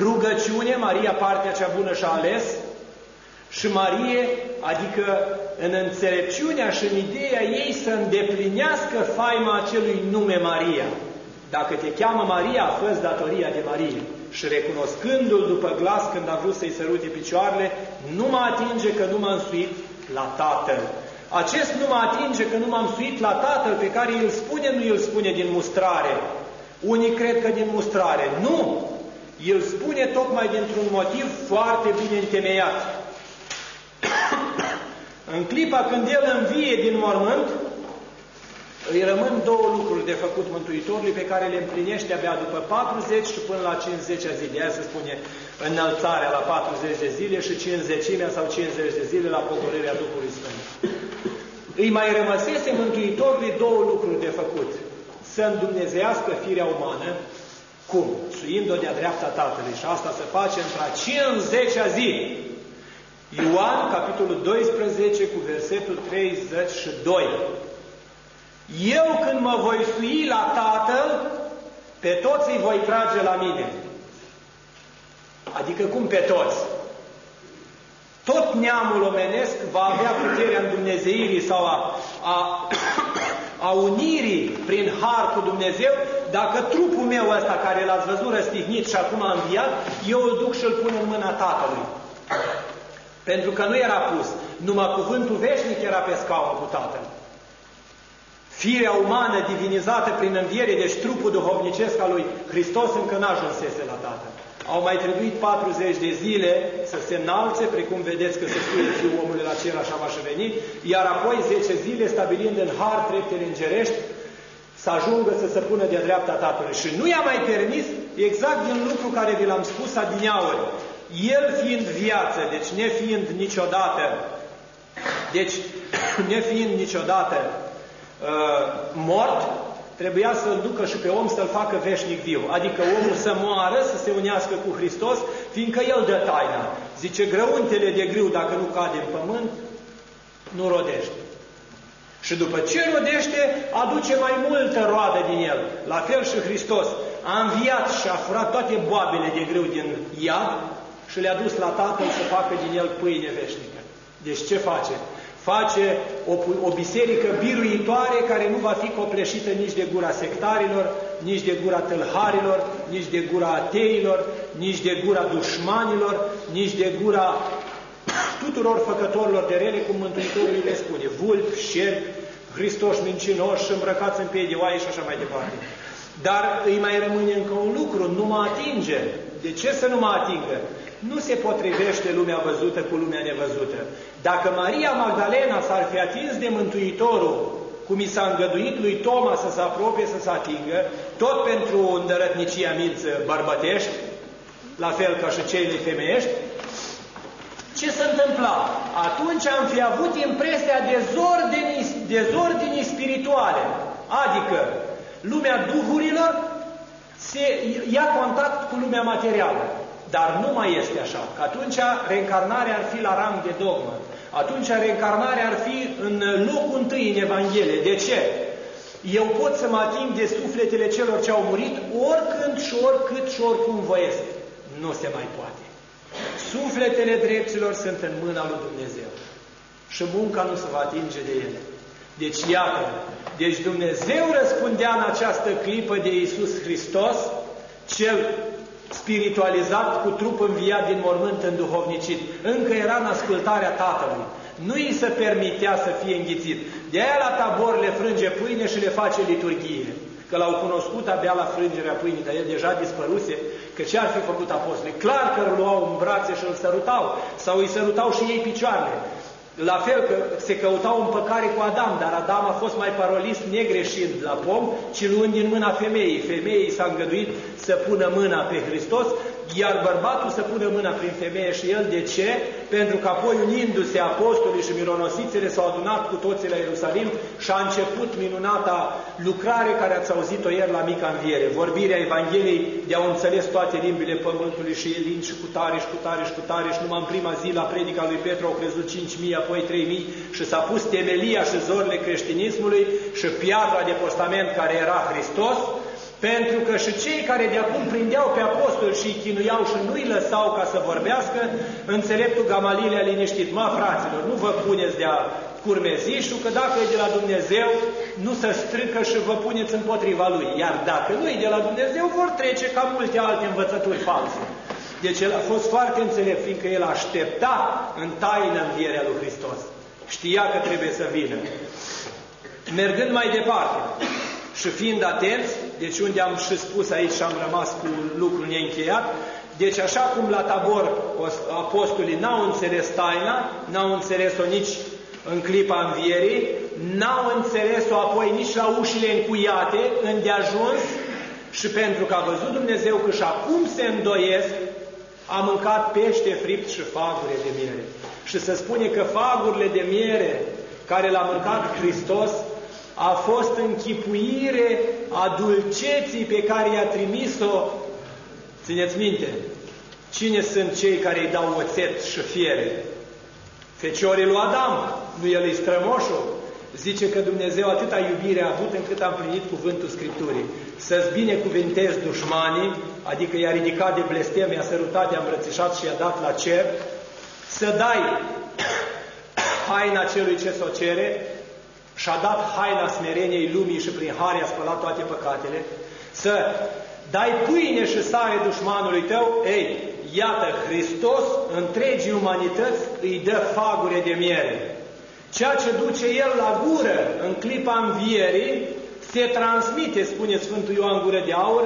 A: rugăciune, Maria partea cea bună și-a ales, și Marie, adică în înțelepciunea și în ideea ei să îndeplinească faima acelui nume Maria. Dacă te cheamă Maria, a fost datoria de Marie. Și recunoscându-l după glas când a vrut să-i sărute picioarele, nu mă atinge că nu m-am însuit la Tatăl. Acest nu mă atinge că nu m-am suit la Tatăl pe care îl spune, nu îl spune din mustrare. Unii cred că din mustrare. Nu! El spune tocmai dintr-un motiv foarte bine întemeiat. în clipa când el învie din mormânt, îi rămân două lucruri de făcut Mântuitorului pe care le împlinește abia după 40 și până la 50 de zile. Aia se spune înălțarea la 40 de zile și 50 sau 50 de zile la pogorârea Duhului Sfânt. Îi mai rămăsese Mântuitorului două lucruri de făcut. Să îndumnezească firea umană, cum? Suind-o de-a dreapta Tatălui. Și asta se face într-a 50-a zi. Ioan, capitolul 12, cu versetul 32. Eu când mă voi sui la Tatăl, pe toți îi voi trage la mine. Adică cum pe toți? Tot neamul omenesc va avea puterea în Dumnezeirii sau a, a, a unirii prin har cu Dumnezeu, dacă trupul meu ăsta care l-ați văzut răstignit și acum a înviat, eu îl duc și îl pun în mâna Tatălui. Pentru că nu era pus, numai cuvântul veșnic era pe scaun cu Tatăl. Firea umană divinizată prin înviere, deci trupul duhovnicesc al lui Hristos încă n-ajunsese la Tatăl. Au mai trebuit 40 de zile să se înalțe, precum vedeți că se spune Fiul omului la cer, așa va și veni, iar apoi 10 zile stabilind în har treptele îngerești să ajungă să se pună de dreapta Tatălui. Și nu i-a mai permis exact din lucru care vi l-am spus adineauri. El fiind viață, deci nefiind niciodată, deci nefiind niciodată uh, mort, trebuia să-l ducă și pe om să-l facă veșnic viu. Adică omul să moară, să se unească cu Hristos, fiindcă el dă taina. Zice, grăuntele de griu, dacă nu cade în pământ, nu rodește. Și după ce rodește, aduce mai multă roadă din el. La fel și Hristos a înviat și a furat toate boabele de grâu din iad și le-a dus la Tatăl să facă din el pâine veșnică. Deci ce face? Face o, o biserică biruitoare care nu va fi copleșită nici de gura sectarilor, nici de gura tâlharilor, nici de gura ateilor, nici de gura dușmanilor, nici de gura tuturor făcătorilor de rele, cum Mântuitorul le spune, vulpi, șerpi, Hristos mincinoși, îmbrăcați în piei de oaie și așa mai departe. Dar îi mai rămâne încă un lucru, nu mă atinge. De ce să nu mă atingă? Nu se potrivește lumea văzută cu lumea nevăzută. Dacă Maria Magdalena s-ar fi atins de Mântuitorul, cum i s-a îngăduit lui Toma să se apropie, să se atingă, tot pentru îndărătnicia mință bărbătești, la fel ca și cei femeiești, ce se întâmpla? Atunci am fi avut impresia dezordinii, dezordinii spirituale, adică lumea duhurilor se ia contact cu lumea materială. Dar nu mai este așa, că atunci reîncarnarea ar fi la rang de dogmă. Atunci reîncarnarea ar fi în locul întâi în Evanghelie. De ce? Eu pot să mă ating de sufletele celor ce au murit oricând și oricât și oricum voiesc. Nu se mai poate. Sufletele dreptilor sunt în mâna lui Dumnezeu. Și munca nu se va atinge de ele. Deci iată, deci Dumnezeu răspundea în această clipă de Iisus Hristos, cel spiritualizat cu trup înviat din mormânt în duhovnicit. Încă era în ascultarea Tatălui. Nu îi se permitea să fie înghițit. De aia la tabor le frânge pâine și le face liturghie. Că l-au cunoscut abia la frângerea pâinii, dar el deja dispăruse, că ce ar fi făcut apostolii? Clar că îl luau în brațe și îl sărutau, sau îi sărutau și ei picioarele. La fel că se căutau împăcare cu Adam, dar Adam a fost mai parolist negreșind la pom, ci luând din mâna femeii. Femeii s-a îngăduit să pună mâna pe Hristos, iar bărbatul să pună mâna prin femeie și el. De ce? Pentru că apoi unindu-se apostolii și mironosițele s-au adunat cu toții la Ierusalim și a început minunata lucrare care ați auzit-o ieri la mica înviere. Vorbirea Evangheliei de a înțeles toate limbile pământului și elin și cu tare și cu tare și cu tare și numai în prima zi la predica lui Petru au crezut 5.000, apoi 3.000 și s-a pus temelia și zorile creștinismului și piatra de postament care era Hristos pentru că și cei care de acum prindeau pe apostoli și îi chinuiau și nu îi lăsau ca să vorbească, înțeleptul Gamalile a liniștit. Mă, fraților, nu vă puneți de-a curmezișul, că dacă e de la Dumnezeu, nu se strică și vă puneți împotriva lui. Iar dacă nu e de la Dumnezeu, vor trece ca multe alte învățături false. Deci el a fost foarte înțelept, fiindcă el aștepta în taină învierea lui Hristos. Știa că trebuie să vină. Mergând mai departe, și fiind atenți, deci unde am și spus aici și am rămas cu lucrul neîncheiat, deci așa cum la tabor apostolii n-au înțeles taina, n-au înțeles-o nici în clipa învierii, n-au înțeles-o apoi nici la ușile încuiate, îndeajuns, și pentru că a văzut Dumnezeu că și acum se îndoiesc, a mâncat pește fript și fagure de miere. Și se spune că fagurile de miere care l-a mâncat Hristos a fost închipuire a dulceții pe care i-a trimis-o, țineți minte, cine sunt cei care îi dau oțet și fiere? Feciorii lui Adam, nu el e strămoșul. Zice că Dumnezeu atâta iubire a avut încât a împlinit cuvântul Scripturii. Să-ți binecuvintezi dușmanii, adică i-a ridicat de blestem, i-a sărutat, i-a îmbrățișat și i-a dat la cer, să dai haina celui ce s-o cere, și-a dat haina smereniei lumii și prin har a spălat toate păcatele, să dai pâine și sare dușmanului tău, ei, iată, Hristos întregii umanități îi dă fagure de miere. Ceea ce duce El la gură în clipa învierii, se transmite, spune Sfântul Ioan Gură de Aur,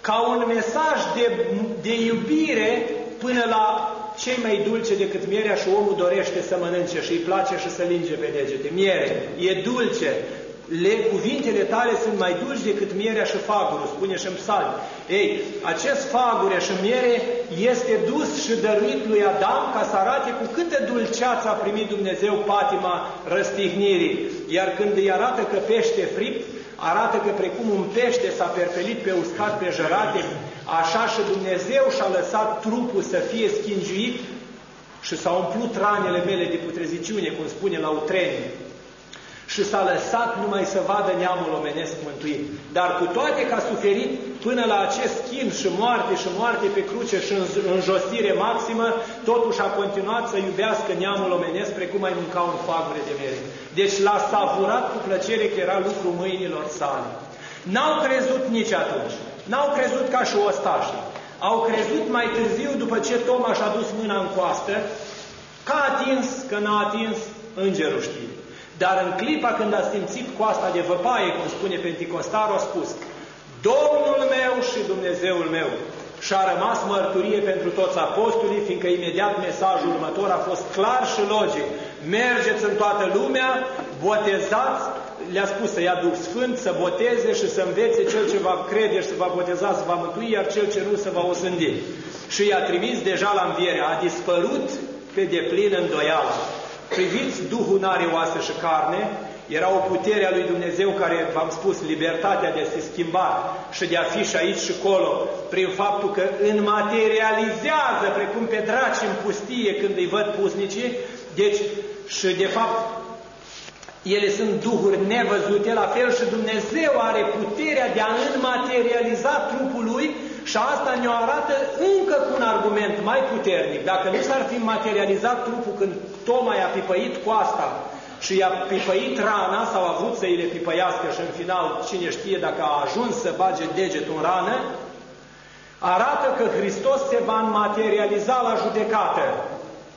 A: ca un mesaj de, de iubire până la cei mai dulce decât mierea și omul dorește să mănânce și îi place și să linge pe degete. Miere, e dulce. Le, cuvintele tale sunt mai dulci decât mierea și fagurul, spune și în psalm. Ei, acest fagure și miere este dus și dăruit lui Adam ca să arate cu câtă dulceață a primit Dumnezeu patima răstignirii. Iar când îi arată că pește fript, arată că precum un pește s-a perpelit pe uscat pe jărate, așa și Dumnezeu și-a lăsat trupul să fie schingiuit și s-au umplut ranele mele de putreziciune, cum spune la utrenie și s-a lăsat numai să vadă neamul omenesc mântuit. Dar cu toate că a suferit până la acest schimb și moarte și moarte pe cruce și înjosire maximă, totuși a continuat să iubească neamul omenesc precum ai mânca un fagure de mere. Deci l-a savurat cu plăcere că era lucru mâinilor sale. N-au crezut nici atunci. N-au crezut ca și ostașii. Au crezut mai târziu, după ce Toma și-a dus mâna în coastă, că a atins, că n-a atins, îngerul știe. Dar în clipa când a simțit coasta de văpaie, cum spune Penticostarul, a spus Domnul meu și Dumnezeul meu. Și a rămas mărturie pentru toți apostolii, fiindcă imediat mesajul următor a fost clar și logic. Mergeți în toată lumea, botezați, le-a spus să ia Duh Sfânt, să boteze și să învețe cel ce va crede și să va boteza, să va mântui, iar cel ce nu se va osândi. Și i-a trimis deja la înviere. A dispărut pe deplin îndoială. Priviți, Duhul n-are oasă și carne, era o putere a lui Dumnezeu care, v-am spus, libertatea de a se schimba și de a fi și aici și acolo, prin faptul că înmaterializează, precum pe draci în pustie când îi văd pusnicii, deci, și de fapt, ele sunt duhuri nevăzute, la fel și Dumnezeu are puterea de a înmaterializa trupul lui și asta ne-o arată încă cu un argument mai puternic. Dacă nu s-ar fi materializat trupul când Toma i-a pipăit coasta și i-a pipăit rana sau a vrut să îi le pipăiască și în final cine știe dacă a ajuns să bage degetul în rană, arată că Hristos se va materializa la judecată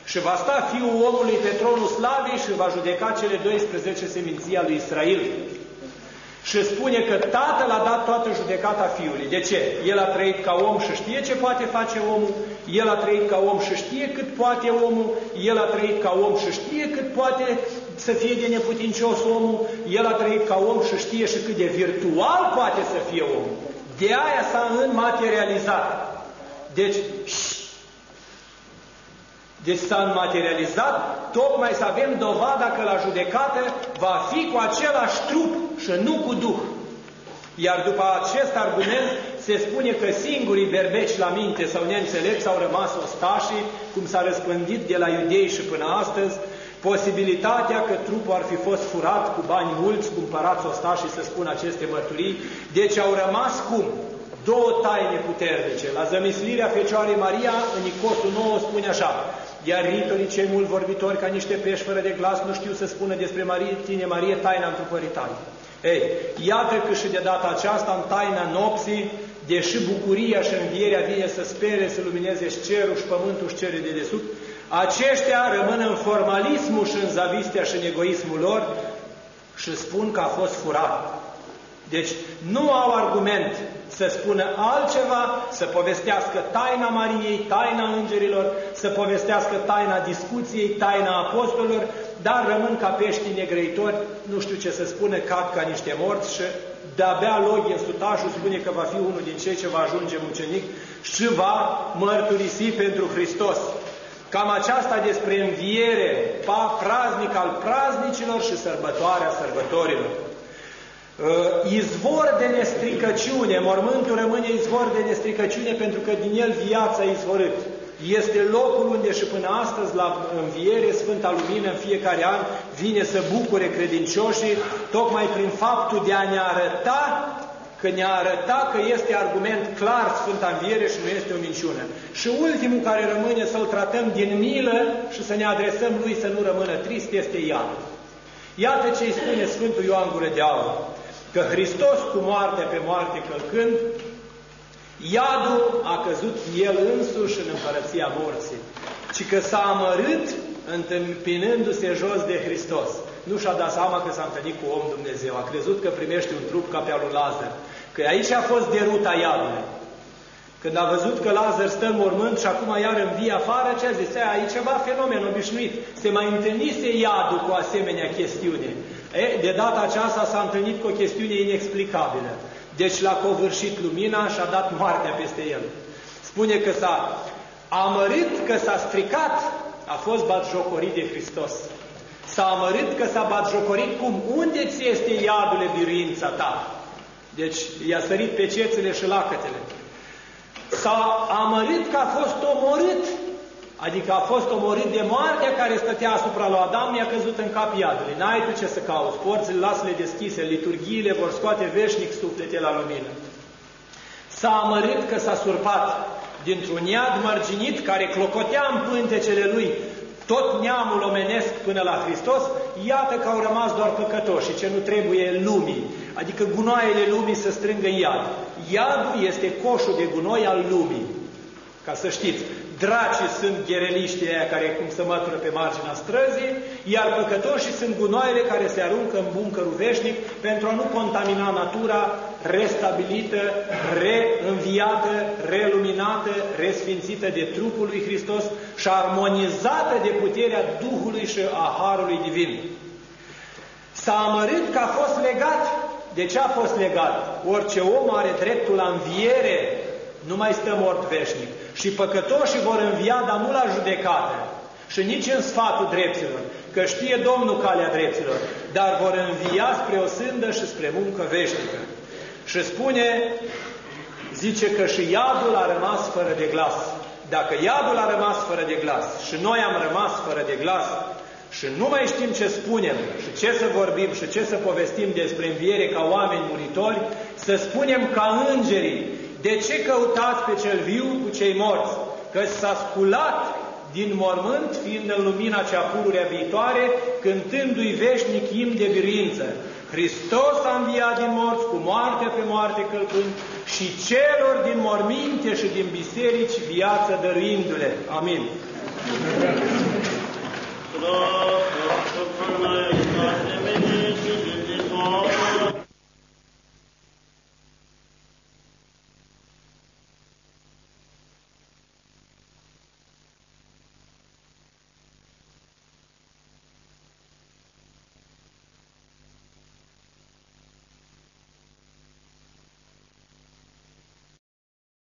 A: și va sta Fiul omului pe tronul slavei și va judeca cele 12 seminții al lui Israel. Și spune că Tatăl a dat toată judecata Fiului. De ce? El a trăit ca om și știe ce poate face omul, El a trăit ca om și știe cât poate omul, El a trăit ca om și știe cât poate să fie de neputincios omul, El a trăit ca om și știe și cât de virtual poate să fie omul. De aia s-a înmaterializat. Deci, deci s-a materializat, tocmai să avem dovada că la judecată va fi cu același trup și nu cu Duh. Iar după acest argument se spune că singurii berbeci la minte sau neînțelepți au rămas ostașii, cum s-a răspândit de la iudei și până astăzi, posibilitatea că trupul ar fi fost furat cu bani mulți, cumpărați ostașii să spun aceste mărturii, deci au rămas cum? Două taine puternice. La zămislirea Fecioarei Maria, în Icosul 9 spune așa, iar ritorii cei mult vorbitori ca niște pești fără de glas nu știu să spună despre Marie, tine Marie taina întrupării tale. Ei, iată că și de data aceasta, în taina nopții, deși bucuria și învierea vine să spere, să lumineze și cerul și pământul și cere de desubt, aceștia rămân în formalismul și în zavistea și în egoismul lor și spun că a fost furat. Deci nu au argument să spună altceva, să povestească taina Mariei, taina îngerilor, să povestească taina discuției, taina apostolilor, dar rămân ca pești negrăitori, nu știu ce să spună, cad ca niște morți și de-abia Login Sutașul spune că va fi unul din cei ce va ajunge mucenic și va mărturisi pentru Hristos. Cam aceasta despre înviere, pa praznic al praznicilor și sărbătoarea sărbătorilor. Uh, izvor de nestricăciune, mormântul rămâne izvor de nestricăciune pentru că din el viața a izvorât. Este locul unde și până astăzi, la înviere, Sfânta Lumină, în fiecare an, vine să bucure credincioșii, tocmai prin faptul de a ne arăta că ne arăta că este argument clar Sfânta Înviere și nu este o minciună. Și ultimul care rămâne să-l tratăm din milă și să ne adresăm lui să nu rămână trist este iad. Iată ce îi spune Sfântul Ioan Gură de Aur că Hristos cu moartea pe moarte călcând, iadul a căzut el însuși în împărăția morții, ci că s-a amărât întâmpinându-se jos de Hristos. Nu și-a dat seama că s-a întâlnit cu om Dumnezeu, a crezut că primește un trup ca pe al lui Lazar, că aici a fost deruta iadului. Când a văzut că Lazar stă în mormânt și acum iar învie afară, ce a zis? Aia, e ceva fenomen obișnuit. Se mai întâlnise iadul cu asemenea chestiune. E, de data aceasta s-a întâlnit cu o chestiune inexplicabilă. Deci l-a covârșit lumina și a dat moartea peste el. Spune că s-a amărit, că s-a stricat, a fost batjocorit de Hristos. S-a amărit că s-a batjocorit cum? Unde ți este iadule biruința ta? Deci i-a sărit pe cețele și lacătele. S-a amărit că a fost omorât, adică a fost omorât de moartea care stătea asupra lui Adam, i-a căzut în cap iadului. N-ai tu ce să cauți, porțile lasă-le deschise, liturghiile vor scoate veșnic suflete la lumină. S-a amărit că s-a surpat dintr-un iad mărginit care clocotea în pântecele lui tot neamul omenesc până la Hristos, iată că au rămas doar păcătoși, ce nu trebuie lumii, adică gunoaiele lumii să strângă iad. Iadul este coșul de gunoi al lumii, ca să știți. Dracii sunt ghereliștii aia care cum să mătură pe marginea străzii, iar păcătoșii sunt gunoaiele care se aruncă în buncărul veșnic pentru a nu contamina natura restabilită, reînviată, reluminată, resfințită de trupul lui Hristos și armonizată de puterea Duhului și a Harului Divin. S-a amărât că a fost legat. De ce a fost legat? Orice om are dreptul la înviere, nu mai stă mort veșnic. Și păcătoșii vor învia, dar nu la judecată și nici în sfatul dreptilor, că știe Domnul calea dreptilor, dar vor învia spre o sândă și spre muncă veșnică. Și spune, zice că și iadul a rămas fără de glas. Dacă iadul a rămas fără de glas și noi am rămas fără de glas și nu mai știm ce spunem și ce să vorbim și ce să povestim despre înviere ca oameni muritori, să spunem ca îngerii, de ce căutați pe cel viu cu cei morți? Că s-a sculat din mormânt, fiind în lumina cea pururea viitoare, cântându-i veșnic im de birință. Hristos a înviat din morți, cu moarte pe moarte călcând, și celor din morminte și din biserici viață dăruindu-le. Amin. Amin.